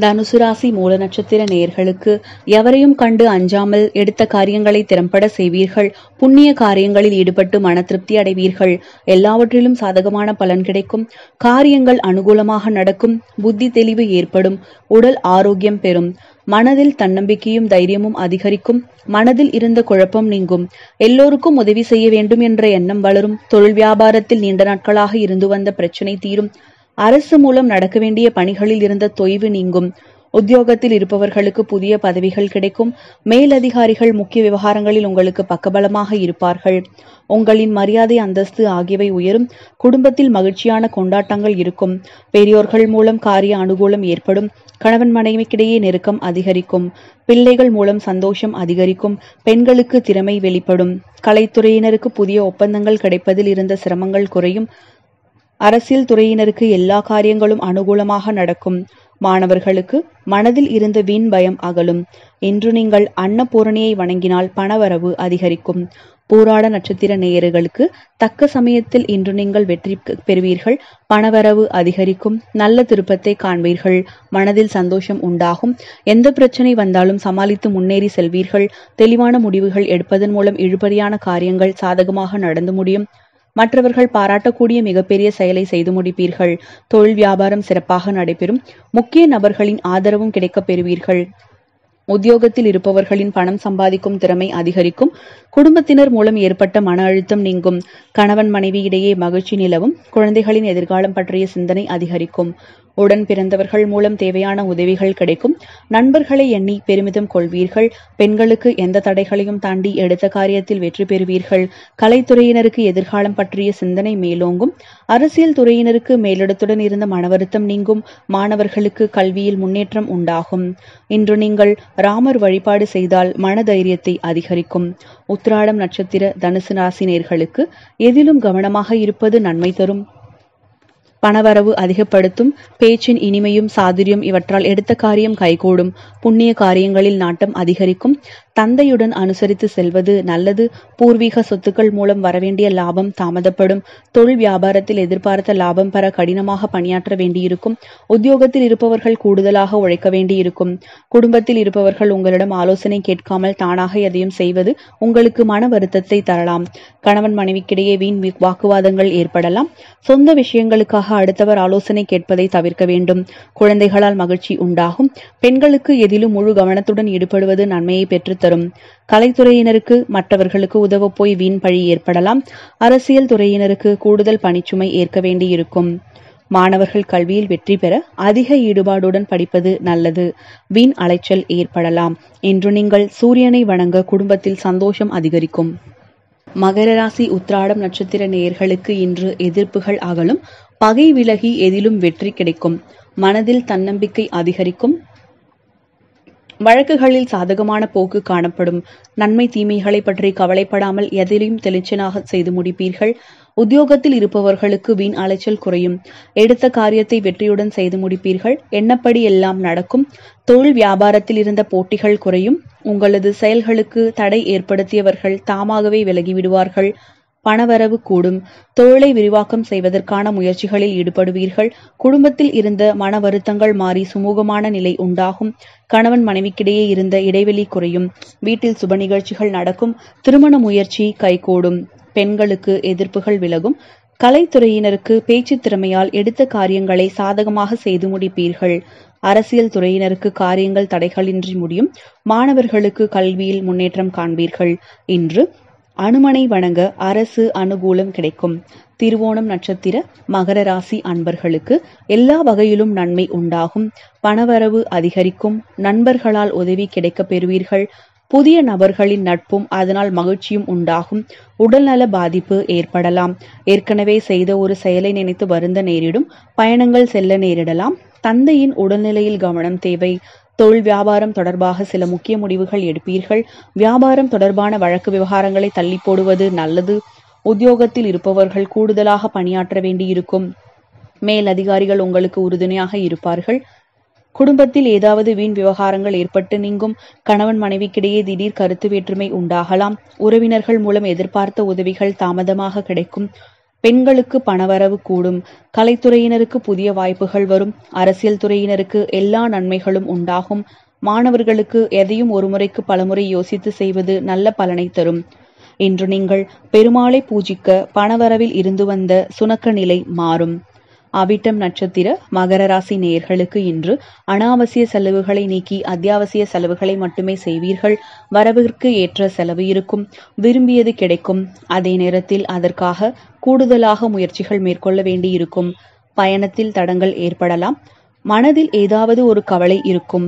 தனுசு ராசி மூல நட்சத்திர நேயர்களுக்கு எவரையும் கண்டு அஞ்சாமல் எடுத்த காரியங்களை திறம்பட செய்வீர்கள். புண்ணிய காரியங்களில் ஈடுபட்டு மன திருப்தி அடைவீர்கள். எல்லாவற்றிலும் சாதகமான பலன் கிடைக்கும். காரியங்கள் அனுகூலமாக நடக்கும். புத்தி தெளிவு ஏற்படும். உடல் ஆரோக்கியம் பெறும். மனதில் தன்னம்பிக்கையும் தைரியமும் அதிகரிக்கும் மனதில் இருந்த குழப்பம் நீங்கும். எல்லோருக்கும் உதவி செய்ய வேண்டும் என்ற எண்ணம் வளரும். தொழில் வியாபாரத்தில் நீண்ட நாட்களாக இருந்து வந்த பிரச்சனை தீரும். அரசு மூலம் நடக்க வேண்டிய பணிகளில் இருந்த தொய்வு நீங்கும். உத்தியோகத்தில் இருப்பவர்களுக்கு புதிய பதவிகள் கிடைக்கும். மேலதிகாரிகள் முக்கிய விவகாரங்களில் உங்களுக்கு பக்கபலமாக இருப்பார்கள். உங்களின் மரியாதை அந்தஸ்து ஆகியவை உயரும். குடும்பத்தில் மகிழ்ச்சியான கொண்டாட்டங்கள் இருக்கும். பெரியோர்கள் மூலம் காரிய அனுகூலம் ஏற்படும். கணவன் மனைவிக்கிடையே நெருக்கம் அதிகரிக்கும். பிள்ளைகள் மூலம் சந்தோஷம் அதிகரிக்கும். பெண்களுக்கு திறமை வெளிப்படும். கலைத்துறையினருக்கு புதிய ஒப்பந்தங்கள் கிடைப்பதில் இருந்த சிரமங்கள் குறையும். அரசியல் துறையினருக்கு எல்லா காரியங்களும் அனுகூலமாக நடக்கும். மாணவர்களுக்கு மனதில் இருந்த வீண் பயம் அகலும். இன்று நீங்கள் அன்னபூரணியை வணங்கினால் பணவரவு அதிகரிக்கும். பூராட நட்சத்திர நேயர்களுக்கு தக்க சமயத்தில் இன்று நீங்கள் வெற்றி பெறுவீர்கள். பணவரவு அதிகரிக்கும். நல்ல திருப்பத்தை காண்பீர்கள். மனதில் சந்தோஷம் உண்டாகும். எந்த பிரச்சனை வந்தாலும் சமாளித்து முன்னேறி செல்வீர்கள். தெளிவான முடிவுகள் எடுப்பதன் மூலம் இழுபறியான காரியங்கள் சாதகமாக நடந்து முடியும். மற்றவர்கள் பாராட்டக்கூடிய மிகப்பெரிய செயலை செய்து முடிப்பீர்கள். தொழில் வியாபாரம் சிறப்பாக நடைபெறும். முக்கிய நபர்களின் ஆதரவும் கிடைக்கப் பெறுவீர்கள். உத்தியோகத்தில் இருப்பவர்களின் பணம் சம்பாதிக்கும் திறமை அதிகரிக்கும். குடும்பத்தினர் மூலம் ஏற்பட்ட மன அழுத்தம் நீங்கும். கணவன் மனைவி இடையே மகிழ்ச்சி நிலவும். குழந்தைகளின் எதிர்காலம் பற்றிய சிந்தனை அதிகரிக்கும். உடன் பிறந்தவர்கள் மூலம் தேவையான உதவிகள் கிடைக்கும். நண்பர்களை எண்ணி பெருமிதம் கொள்வீர்கள். பெண்களுக்கு எந்த தடைகளையும் தாண்டி எடுத்த காரியத்தில் வெற்றி பெறுவீர்கள். கலைத்துறையினருக்கு எதிர்காலம் பற்றிய சிந்தனை மேலோங்கும். அரசியல் துறையினருக்கு மேலிடத்துடன் இருந்த மனவருத்தம் நீங்கும். மாணவர்களுக்கு கல்வியில் முன்னேற்றம் உண்டாகும். இன்று நீங்கள் ராமர் வழிபாடு செய்தால் மனதைரியத்தை அதிகரிக்கும். உத்திராடம் நட்சத்திர தனுசு ராசினியர்களுக்கு எதிலும் கவனமாக இருப்பது நன்மை தரும். பணவரவு அதிகப்படுத்தும் பேச்சின் இனிமையும் சாதுரியம் இவற்றால் எடுத்த காரியம் கைகூடும் புண்ணிய காரியங்களில் நாட்டம் அதிகரிக்கும் தந்தையுடன் அனுசரித்து செல்வது நல்லது. பூர்வீக சொத்துக்கள் மூலம் வரவேண்டிய லாபம் தாமதப்படும். தொழில் வியாபாரத்தில் எதிர்பார்த்த லாபம் பெற கடினமாக பணியாற்ற வேண்டியிருக்கும். உத்தியோகத்தில் இருப்பவர்கள் கூடுதலாக உழைக்க வேண்டியிருக்கும். குடும்பத்தில் இருப்பவர்கள் உங்களிடம் ஆலோசனை கேட்காமல் தானாக எதையும் செய்வது உங்களுக்கு மன வருத்தத்தை தரலாம். கணவன் மனைவிக்கிடையே வீண் வாக்குவாதங்கள் ஏற்படலாம். சொந்த விஷயங்களுக்காக அடுத்தவர் ஆலோசனை கேட்பதை தவிர்க்க வேண்டும். குழந்தைகளால் மகிழ்ச்சி உண்டாகும். பெண்களுக்கு எதிலும் முழு கவனத்துடன் ஈடுபடுவது நன்மையை தரும். கலைத்துறையினருக்கு மற்றவர்களுக்கு உதவ போய் வீண் பழி ஏற்படலாம். அரசியல் துறையினருக்கு கூடுதல் பணிச்சுமை ஏற்க வேண்டியிருக்கும். மாணவர்கள் கல்வியில் வெற்றி பெற அதிக ஈடுபாடுடன் படிப்பது நல்லது. வீண் அலைச்சல் ஏற்படலாம். இன்று நீங்கள் சூரியனை வணங்க குடும்பத்தில் சந்தோஷம் அதிகரிக்கும். மகர ராசி உத்ராடம் நட்சத்திர நேயர்களுக்கு இன்று எதிர்ப்புகள் அகலும். பகை விலகி எதிலும் வெற்றி கிடைக்கும். மனதில் தன்னம்பிக்கை அதிகரிக்கும். வழக்குகளில் சாதகமான போக்கு காணப்படும். நன்மை தீமைகளை பற்றி கவலைப்படாமல் எதிலையும் தெளிச்சனாக செய்து முடிப்பீர்கள். உத்தியோகத்தில் இருப்பவர்களுக்கு வீண் அலைச்சல் குறையும். எடுத்த காரியத்தை வெற்றியுடன் செய்து முடிப்பீர்கள். எண்ணப்படி எல்லாம் நடக்கும்? தொழில் வியாபாரத்தில் இருந்த போட்டிகள் குறையும். உங்களது செயல்களுக்கு தடை ஏற்படுத்தியவர்கள் தாமாகவே விலகிவிடுவார்கள். பணவரவு கூடும். தொழிலை விரிவாக்கம் செய்வதற்கான முயற்சிகளில் ஈடுபடுவீர்கள். குடும்பத்தில் இருந்த மன வருத்தங்கள் மாறி சுமூகமான நிலை உண்டாகும். கணவன் மனைவிக்கிடையே இருந்த இடைவெளி குறையும். வீட்டில் சுப நிகழ்ச்சிகள் நடக்கும். திருமண முயற்சி கைகூடும். பெண்களுக்கு எதிர்ப்புகள் விலகும். கலைத்துறையினருக்கு பேச்சு திறமையால் எடுத்த காரியங்களை சாதகமாக செய்து முடிப்பீர்கள். அரசியல் துறையினருக்கு காரியங்கள் தடைகளின்றி முடியும். மாணவர்களுக்கு கல்வியில் முன்னேற்றம் காண்பீர்கள். இன்று அனுமனை வணங்க அரசு அனுகூலம் கிடைக்கும். திருவோணம் நட்சத்திர மகர ராசி அன்பர்களுக்கு எல்லா வகையிலும் நன்மை உண்டாகும். பணவரவு அதிகரிக்கும். நண்பர்களால் உதவி கிடைக்கப் பெறுவீர்கள். புதிய நபர்களின் நட்பும் அதனால் மகிழ்ச்சியும் உண்டாகும். உடல்நல பாதிப்பு ஏற்படலாம். ஏற்கனவே செய்த ஒரு செயலை நினைத்து வருந்த நேரிடும் பயணங்கள் செல்ல நேரிடலாம். தந்தையின் உடல்நிலையில் கவனம் தேவை. தொழில் வியாபாரம் தொடர்பாக சில முக்கிய முடிவுகள் எடுப்பீர்கள். வியாபாரம் தொடர்பான வழக்கு விவகாரங்களை தள்ளி போடுவது நல்லது. உத்தியோகத்தில் இருப்பவர்கள் கூடுதலாக பணியாற்ற வேண்டியிருக்கும். மேல் அதிகாரிகள் உங்களுக்கு உறுதுணையாக இருப்பார்கள். குடும்பத்தில் ஏதாவது வீண் விவகாரங்கள் ஏற்பட்டு நீங்கும். கணவன் மனைவிக்கிடையே திடீர் கருத்து வேற்றுமை உண்டாகலாம். உறவினர்கள் மூலம் எதிர்பார்த்த உதவிகள் தாமதமாக கிடைக்கும். பெண்களுக்கு பணவரவு கூடும். கலைத்துறையினருக்கு புதிய வாய்ப்புகள் வரும். அரசியல் துறையினருக்கு எல்லா நன்மைகளும் உண்டாகும். மாணவர்களுக்கு எதையும் ஒருமுறைக்கு பலமுறை யோசித்து செய்வது நல்ல பலனை தரும். இன்று நீங்கள் பெருமாளை பூஜிக்க பணவரவில் இருந்து வந்த சுணக்க நிலை மாறும். அவிட்டம் நட்சத்திர மகர ராசி நேயர்களுக்கு இன்று அனாவசிய செலவுகளை நீக்கி அத்தியாவசிய செலவுகளை மட்டுமே செய்வீர்கள். வரவிற்கு ஏற்ற செலவு இருக்கும். விரும்பியது கிடைக்கும். அதே நேரத்தில் அதற்காக கூடுதலாக முயற்சிகள் மேற்கொள்ள வேண்டியிருக்கும். பயணத்தில் தடங்கள் ஏற்படலாம். மனதில் ஏதாவது ஒரு கவலை இருக்கும்.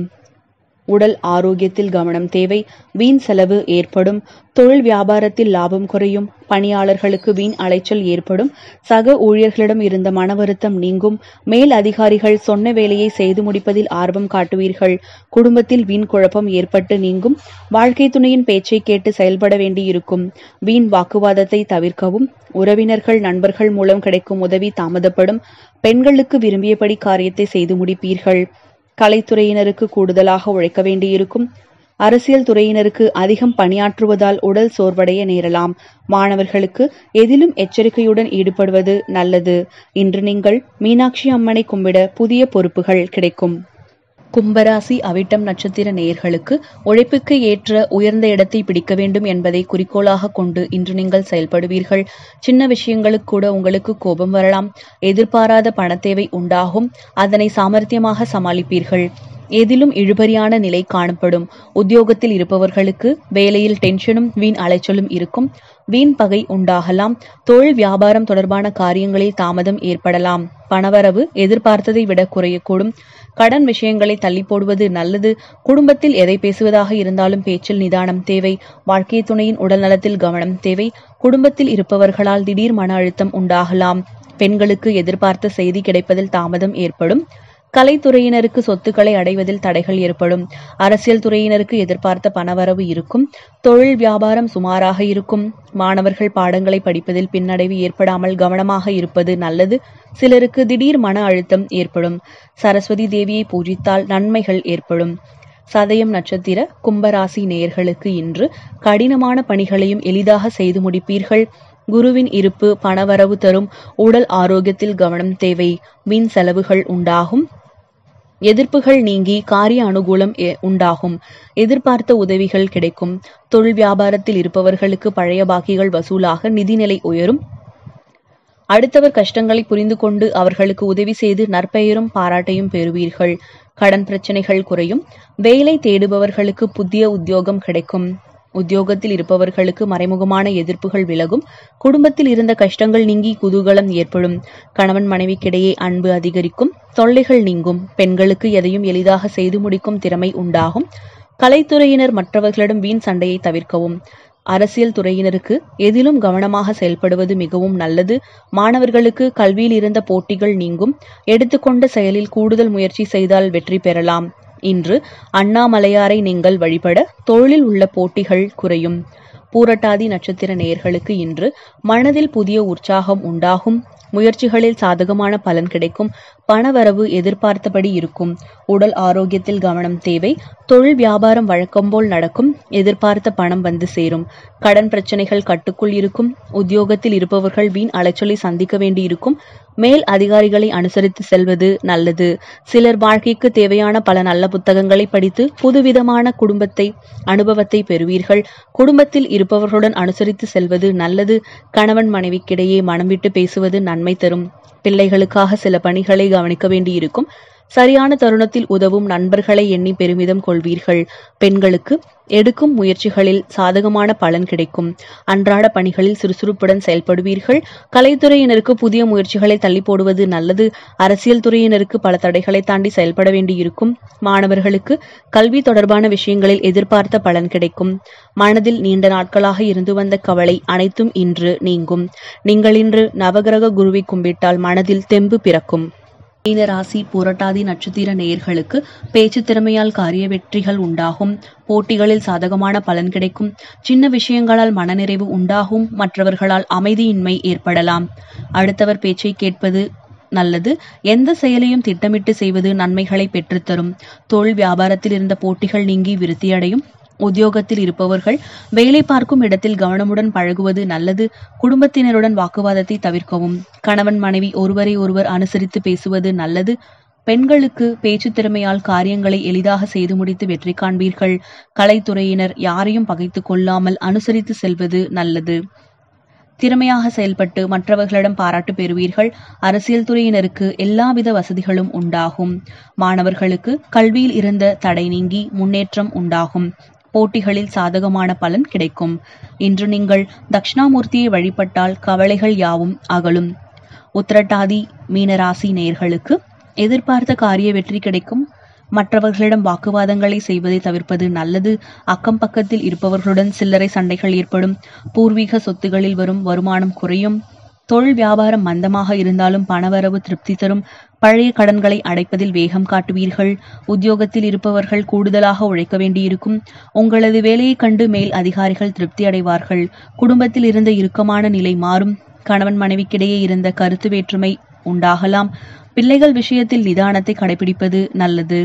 உடல் ஆரோக்கியத்தில் கவனம் தேவை வீண் செலவு ஏற்படும் தொழில் வியாபாரத்தில் லாபம் குறையும் பணியாளர்களுக்கு வீண் அலைச்சல் ஏற்படும் சக ஊழியர்களிடம் இருந்த மன வருத்தம் நீங்கும் மேல் அதிகாரிகள் சொன்ன வேலையை செய்து முடிப்பதில் ஆர்வம் காட்டுவீர்கள் குடும்பத்தில் வீண் குழப்பம் ஏற்பட்டு நீங்கும் வாழ்க்கை துணையின் பேச்சை கேட்டு செயல்பட வேண்டியிருக்கும் வீண் வாக்குவாதத்தை தவிர்க்கவும் உறவினர்கள் நண்பர்கள் மூலம் கிடைக்கும் உதவி தாமதப்படும் பெண்களுக்கு விரும்பியபடி காரியத்தை செய்து முடிப்பீர்கள். கலைத்துறையினருக்கு கூடுதலாக உழைக்க வேண்டியிருக்கும். அரசியல் துறையினருக்கு அதிகம் பணியாற்றுவதால் உடல் சோர்வடைய நேரலாம். மாணவர்களுக்கு எதிலும் எச்சரிக்கையுடன் ஈடுபடுவது நல்லது. இன்று நீங்கள் மீனாட்சி அம்மனை கும்பிட புதிய பொறுப்புகள் கிடைக்கும். கும்பராசி அவிட்டம் நட்சத்திர நேயர்களுக்கு உழைப்புக்கு ஏற்ற உயர்ந்த இடத்தை பிடிக்க வேண்டும் என்பதை குறிக்கோளாக கொண்டு இன்று நீங்கள் செயல்படுவீர்கள். சின்ன விஷயங்களுக்கு கூட உங்களுக்கு கோபம் வரலாம். எதிர்பாராத பணத்தேவை உண்டாகும். அதனை சாமர்த்தியமாக சமாளிப்பீர்கள். எதிலும் இழுபறியான நிலை காணப்படும். உத்தியோகத்தில் இருப்பவர்களுக்கு வேலையில் டென்ஷனும் வீண் அலைச்சலும் இருக்கும். வீண் பகை உண்டாகலாம். தொழில் வியாபாரம் தொடர்பான காரியங்களில் தாமதம் ஏற்படலாம். பணவரவு எதிர்பார்த்ததை விட குறையக்கூடும். கடன் விஷயங்களை தள்ளி போடுவது நல்லது. குடும்பத்தில் எதை பேசுவதாக இருந்தாலும் பேச்சில் நிதானம் தேவை. வாழ்க்கை துணையின் உடல் நலத்தில் கவனம் தேவை. குடும்பத்தில் இருப்பவர்களால் திடீர் மன அழுத்தம் உண்டாகலாம். பெண்களுக்கு எதிர்பார்த்த செய்தி கிடைப்பதில் தாமதம் ஏற்படும். கலைத்துறையினருக்கு சொத்துக்களை அடைவதில் தடைகள் ஏற்படும். அரசியல் துறையினருக்கு எதிர்பார்த்த பணவரவு இருக்கும். தொழில் வியாபாரம் சுமாராக இருக்கும். மாணவர்கள் பாடங்களை படிப்பதில் பின்னடைவு ஏற்படாமல் கவனமாக இருப்பது நல்லது. சிலருக்கு திடீர் மன அழுத்தம் ஏற்படும். சரஸ்வதி தேவியை பூஜித்தால் நன்மைகள் ஏற்படும். சதயம் நட்சத்திர கும்பராசி நேயர்களுக்கு இன்று கடினமான பணிகளையும் எளிதாக செய்து முடிப்பீர்கள். குருவின் இருப்பு பணவரவு தரும் உடல் ஆரோக்கியத்தில் கவனம் தேவை. வீண் செலவுகள் உண்டாகும். எதிர்ப்புகள் நீங்கி காரிய அனுகூலம் எ- உண்டாகும். எதிர்பார்த்த உதவிகள் கிடைக்கும். தொழில் வியாபாரத்தில் இருப்பவர்களுக்கு பழைய பாக்கிகள் வசூலாக நிதிநிலை உயரும். அடுத்தவர் கஷ்டங்களை புரிந்து கொண்டு அவர்களுக்கு உதவி செய்து நற்பெயரும் பாராட்டையும் பெறுவீர்கள். கடன் பிரச்சனைகள் குறையும். வேலை தேடுபவர்களுக்கு புதிய உத்தியோகம் கிடைக்கும். உத்தியோகத்தில் இருப்பவர்களுக்கு மறைமுகமான எதிர்ப்புகள் விலகும். குடும்பத்தில் இருந்த கஷ்டங்கள் நீங்கி குதூகலம் ஏற்படும். கணவன் மனைவிக்கிடையே அன்பு அதிகரிக்கும். தொல்லைகள் நீங்கும். பெண்களுக்கு எதையும் எளிதாக செய்து முடிக்கும் திறமை உண்டாகும். கலைத்துறையினர் மற்றவர்களிடம் வீண் சண்டையை தவிர்க்கவும். அரசியல் துறையினருக்கு எதிலும் கவனமாக செயல்படுவது மிகவும் நல்லது. மாணவர்களுக்கு கல்வியில் இருந்த போட்டிகள் நீங்கும். எடுத்துக்கொண்ட செயலில் கூடுதல் முயற்சி செய்தால் வெற்றி பெறலாம். இன்று அண்ணாமலையாரை நீங்கள் வழிபட தொழிலில் உள்ள போட்டிகள் குறையும். பூரட்டாதி நட்சத்திர நேயர்களுக்கு இன்று மனதில் புதிய உற்சாகம் உண்டாகும். முயற்சிகளில் சாதகமான பலன் கிடைக்கும். பணவரவு எதிர்பார்த்தபடி இருக்கும். உடல் ஆரோக்கியத்தில் கவனம் தேவை. தொழில் வியாபாரம் வழக்கம்போல் நடக்கும். எதிர்பார்த்த பணம் வந்து சேரும். கடன் பிரச்சனைகள் கட்டுக்குள் இருக்கும். உத்தியோகத்தில் இருப்பவர்கள் வீண் அலைச்சலை சந்திக்க வேண்டியிருக்கும். மேல் அதிகாரிகளை அனுசரித்து செல்வது நல்லது. சிலர் வாழ்க்கைக்கு தேவையான பல நல்ல புத்தகங்களை படித்து புதுவிதமான குடும்பத்தை அனுபவத்தை பெறுவீர்கள். குடும்பத்தில் இருப்பவர்களுடன் அனுசரித்து செல்வது நல்லது. கணவன் மனைவிக்கிடையே மனம் விட்டு பேசுவது நன்மை தரும். பிள்ளைகளுக்காக சில பணிகளை கவனிக்க வேண்டியிருக்கும். சரியான தருணத்தில் உதவும் நண்பர்களை எண்ணி பெருமிதம் கொள்வீர்கள். பெண்களுக்கு எடுக்கும் முயற்சிகளில் சாதகமான பலன் கிடைக்கும். அன்றாட பணிகளில் சுறுசுறுப்புடன் செயல்படுவீர்கள். கலைத்துறையினருக்கு புதிய முயற்சிகளை தள்ளி போடுவது நல்லது. அரசியல் துறையினருக்கு பல தடைகளை தாண்டி செயல்பட வேண்டியிருக்கும். மாணவர்களுக்கு கல்வி தொடர்பான விஷயங்களில் எதிர்பார்த்த பலன் கிடைக்கும். மனதில் நீண்ட நாட்களாக இருந்து வந்த கவலை அனைத்தும் இன்று நீங்கும். நீங்கள் இன்று நவகிரக குருவை கும்பிட்டால் மனதில் தெம்பு பிறக்கும். மீன ராசி புரட்டாதி நட்சத்திர நேயர்களுக்கு பேச்சு திறமையால் காரிய வெற்றிகள் உண்டாகும். போட்டிகளில் சாதகமான பலன் கிடைக்கும். சின்ன விஷயங்களால் மனநிறைவு உண்டாகும். மற்றவர்களால் அமைதியின்மை ஏற்படலாம். அடுத்தவர் பேச்சை கேட்பது நல்லது. எந்த செயலையும் திட்டமிட்டு செய்வது நன்மைகளை பெற்றுத்தரும். தொழில் வியாபாரத்தில் இருந்த போட்டிகள் நீங்கி விருத்தியடையும். உத்தியோகத்தில் இருப்பவர்கள் வேலை பார்க்கும் இடத்தில் கவனமுடன் பழகுவது நல்லது. குடும்பத்தினருடன் வாக்குவாதத்தை தவிர்க்கவும். கணவன் மனைவி ஒருவரை ஒருவர் அனுசரித்து பேசுவது நல்லது. பெண்களுக்கு பேச்சு திறமையால் காரியங்களை எளிதாக செய்து முடித்து வெற்றி காண்பீர்கள். கலைத்துறையினர் யாரையும் பகைத்து கொள்ளாமல் அனுசரித்து செல்வது நல்லது. திறமையாக செயல்பட்டு மற்றவர்களிடம் பாராட்டு பெறுவீர்கள். அரசியல் துறையினருக்கு எல்லாவித வசதிகளும் உண்டாகும். மாணவர்களுக்கு கல்வியில் இருந்த தடை நீங்கி முன்னேற்றம் உண்டாகும். போட்டிகளில் சாதகமான பலன் கிடைக்கும். இன்று நீங்கள் தட்சிணாமூர்த்தியை வழிபட்டால் கவலைகள் யாவும் அகலும். உத்திரட்டாதி மீனராசி நேர்களுக்கு எதிர்பார்த்த காரிய வெற்றி கிடைக்கும். மற்றவர்களிடம் வாக்குவாதங்களை செய்வதை தவிர்ப்பது நல்லது. அக்கம் பக்கத்தில் இருப்பவர்களுடன் சில்லறை சண்டைகள் ஏற்படும். பூர்வீக சொத்துகளில் வரும் வருமானம் குறையும். தொழில் வியாபாரம் மந்தமாக இருந்தாலும் பணவரவு திருப்தி தரும். பழைய கடன்களை அடைப்பதில் வேகம் காட்டுவீர்கள். உத்தியோகத்தில் இருப்பவர்கள் கூடுதலாக உழைக்க வேண்டியிருக்கும். உங்களது வேலையை கண்டு மேல் அதிகாரிகள் திருப்தி அடைவார்கள். குடும்பத்தில் இருந்த இறுக்கமான நிலை மாறும். கணவன் மனைவிக்கிடையே இருந்த கருத்து வேற்றுமை உண்டாகலாம். பிள்ளைகள் விஷயத்தில் நிதானத்தை கடைபிடிப்பது நல்லது.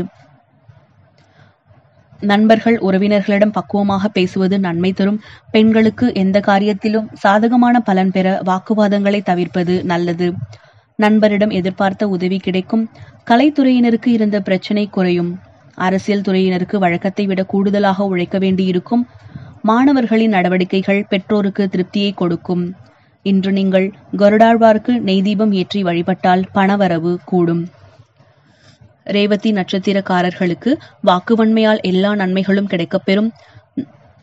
நண்பர்கள் உறவினர்களிடம் பக்குவமாக பேசுவது நன்மை தரும். பெண்களுக்கு எந்த காரியத்திலும் சாதகமான பலன் பெற வாக்குவாதங்களை தவிர்ப்பது நல்லது. நண்பரிடம் எதிர்பார்த்த உதவி கிடைக்கும். கலைத்துறையினருக்கு இருந்த பிரச்சனை குறையும். அரசியல் துறையினருக்கு வழக்கத்தை விட கூடுதலாக உழைக்க வேண்டியிருக்கும். மாணவர்களின் நடவடிக்கைகள் பெற்றோருக்கு திருப்தியை கொடுக்கும். இன்று நீங்கள் கருடாழ்வார்க்கு நெய் தீபம் ஏற்றி வழிபட்டால் பணவரவு கூடும். ரேவதி நட்சத்திரக்காரர்களுக்கு வாக்குவன்மையால் எல்லா நன்மைகளும் கிடைக்கப்பெறும்.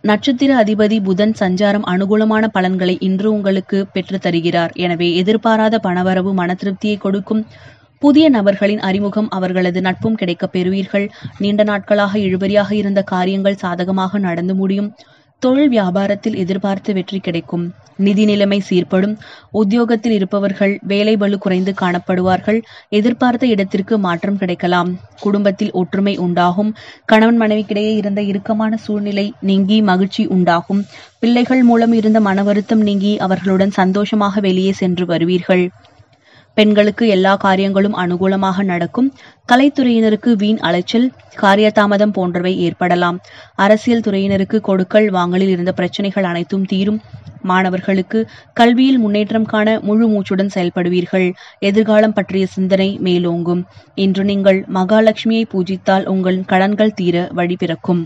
நட்சத்திர அதிபதி புதன் சஞ்சாரம் அனுகூலமான பலன்களை இன்று உங்களுக்கு பெற்று தருகிறார் எனவே எதிர்பாராத பணவரவு மன திருப்தியை கொடுக்கும் புதிய நபர்களின் அறிமுகம் அவர்களது நட்பும் கிடைக்கப் பெறுவீர்கள் நீண்ட நாட்களாக இழுபறியாக இருந்த காரியங்கள் சாதகமாக நடந்து முடியும். தொழில் வியாபாரத்தில் எதிர்பார்த்த வெற்றி கிடைக்கும். நிதி நிலைமை சீர்படும். உத்தியோகத்தில் இருப்பவர்கள் வேலை பளு குறைந்து காணப்படுவார்கள். எதிர்பார்த்த இடத்திற்கு மாற்றம் கிடைக்கலாம். குடும்பத்தில் ஒற்றுமை உண்டாகும். கணவன் மனைவிக்கிடையே இருந்த இறுக்கமான சூழ்நிலை நீங்கி மகிழ்ச்சி உண்டாகும். பிள்ளைகள் மூலம் இருந்த மன வருத்தம் நீங்கி அவர்களுடன் சந்தோஷமாக வெளியே சென்று வருவீர்கள். பெண்களுக்கு எல்லா காரியங்களும் அனுகூலமாக நடக்கும். கலைத்துறையினருக்கு வீண் அலைச்சல் காரியதாமதம் போன்றவை ஏற்படலாம். அரசியல் துறையினருக்கு கொடுக்கல் வாங்கலில் இருந்த பிரச்சனைகள் அனைத்தும் தீரும். மாணவர்களுக்கு கல்வியில் முன்னேற்றம் காண முழு மூச்சுடன் செயல்படுவீர்கள். எதிர்காலம் பற்றிய சிந்தனை மேலோங்கும். இன்று நீங்கள் மகாலட்சுமியை பூஜித்தால் உங்கள் கடன்கள் தீர வழி பிறக்கும்.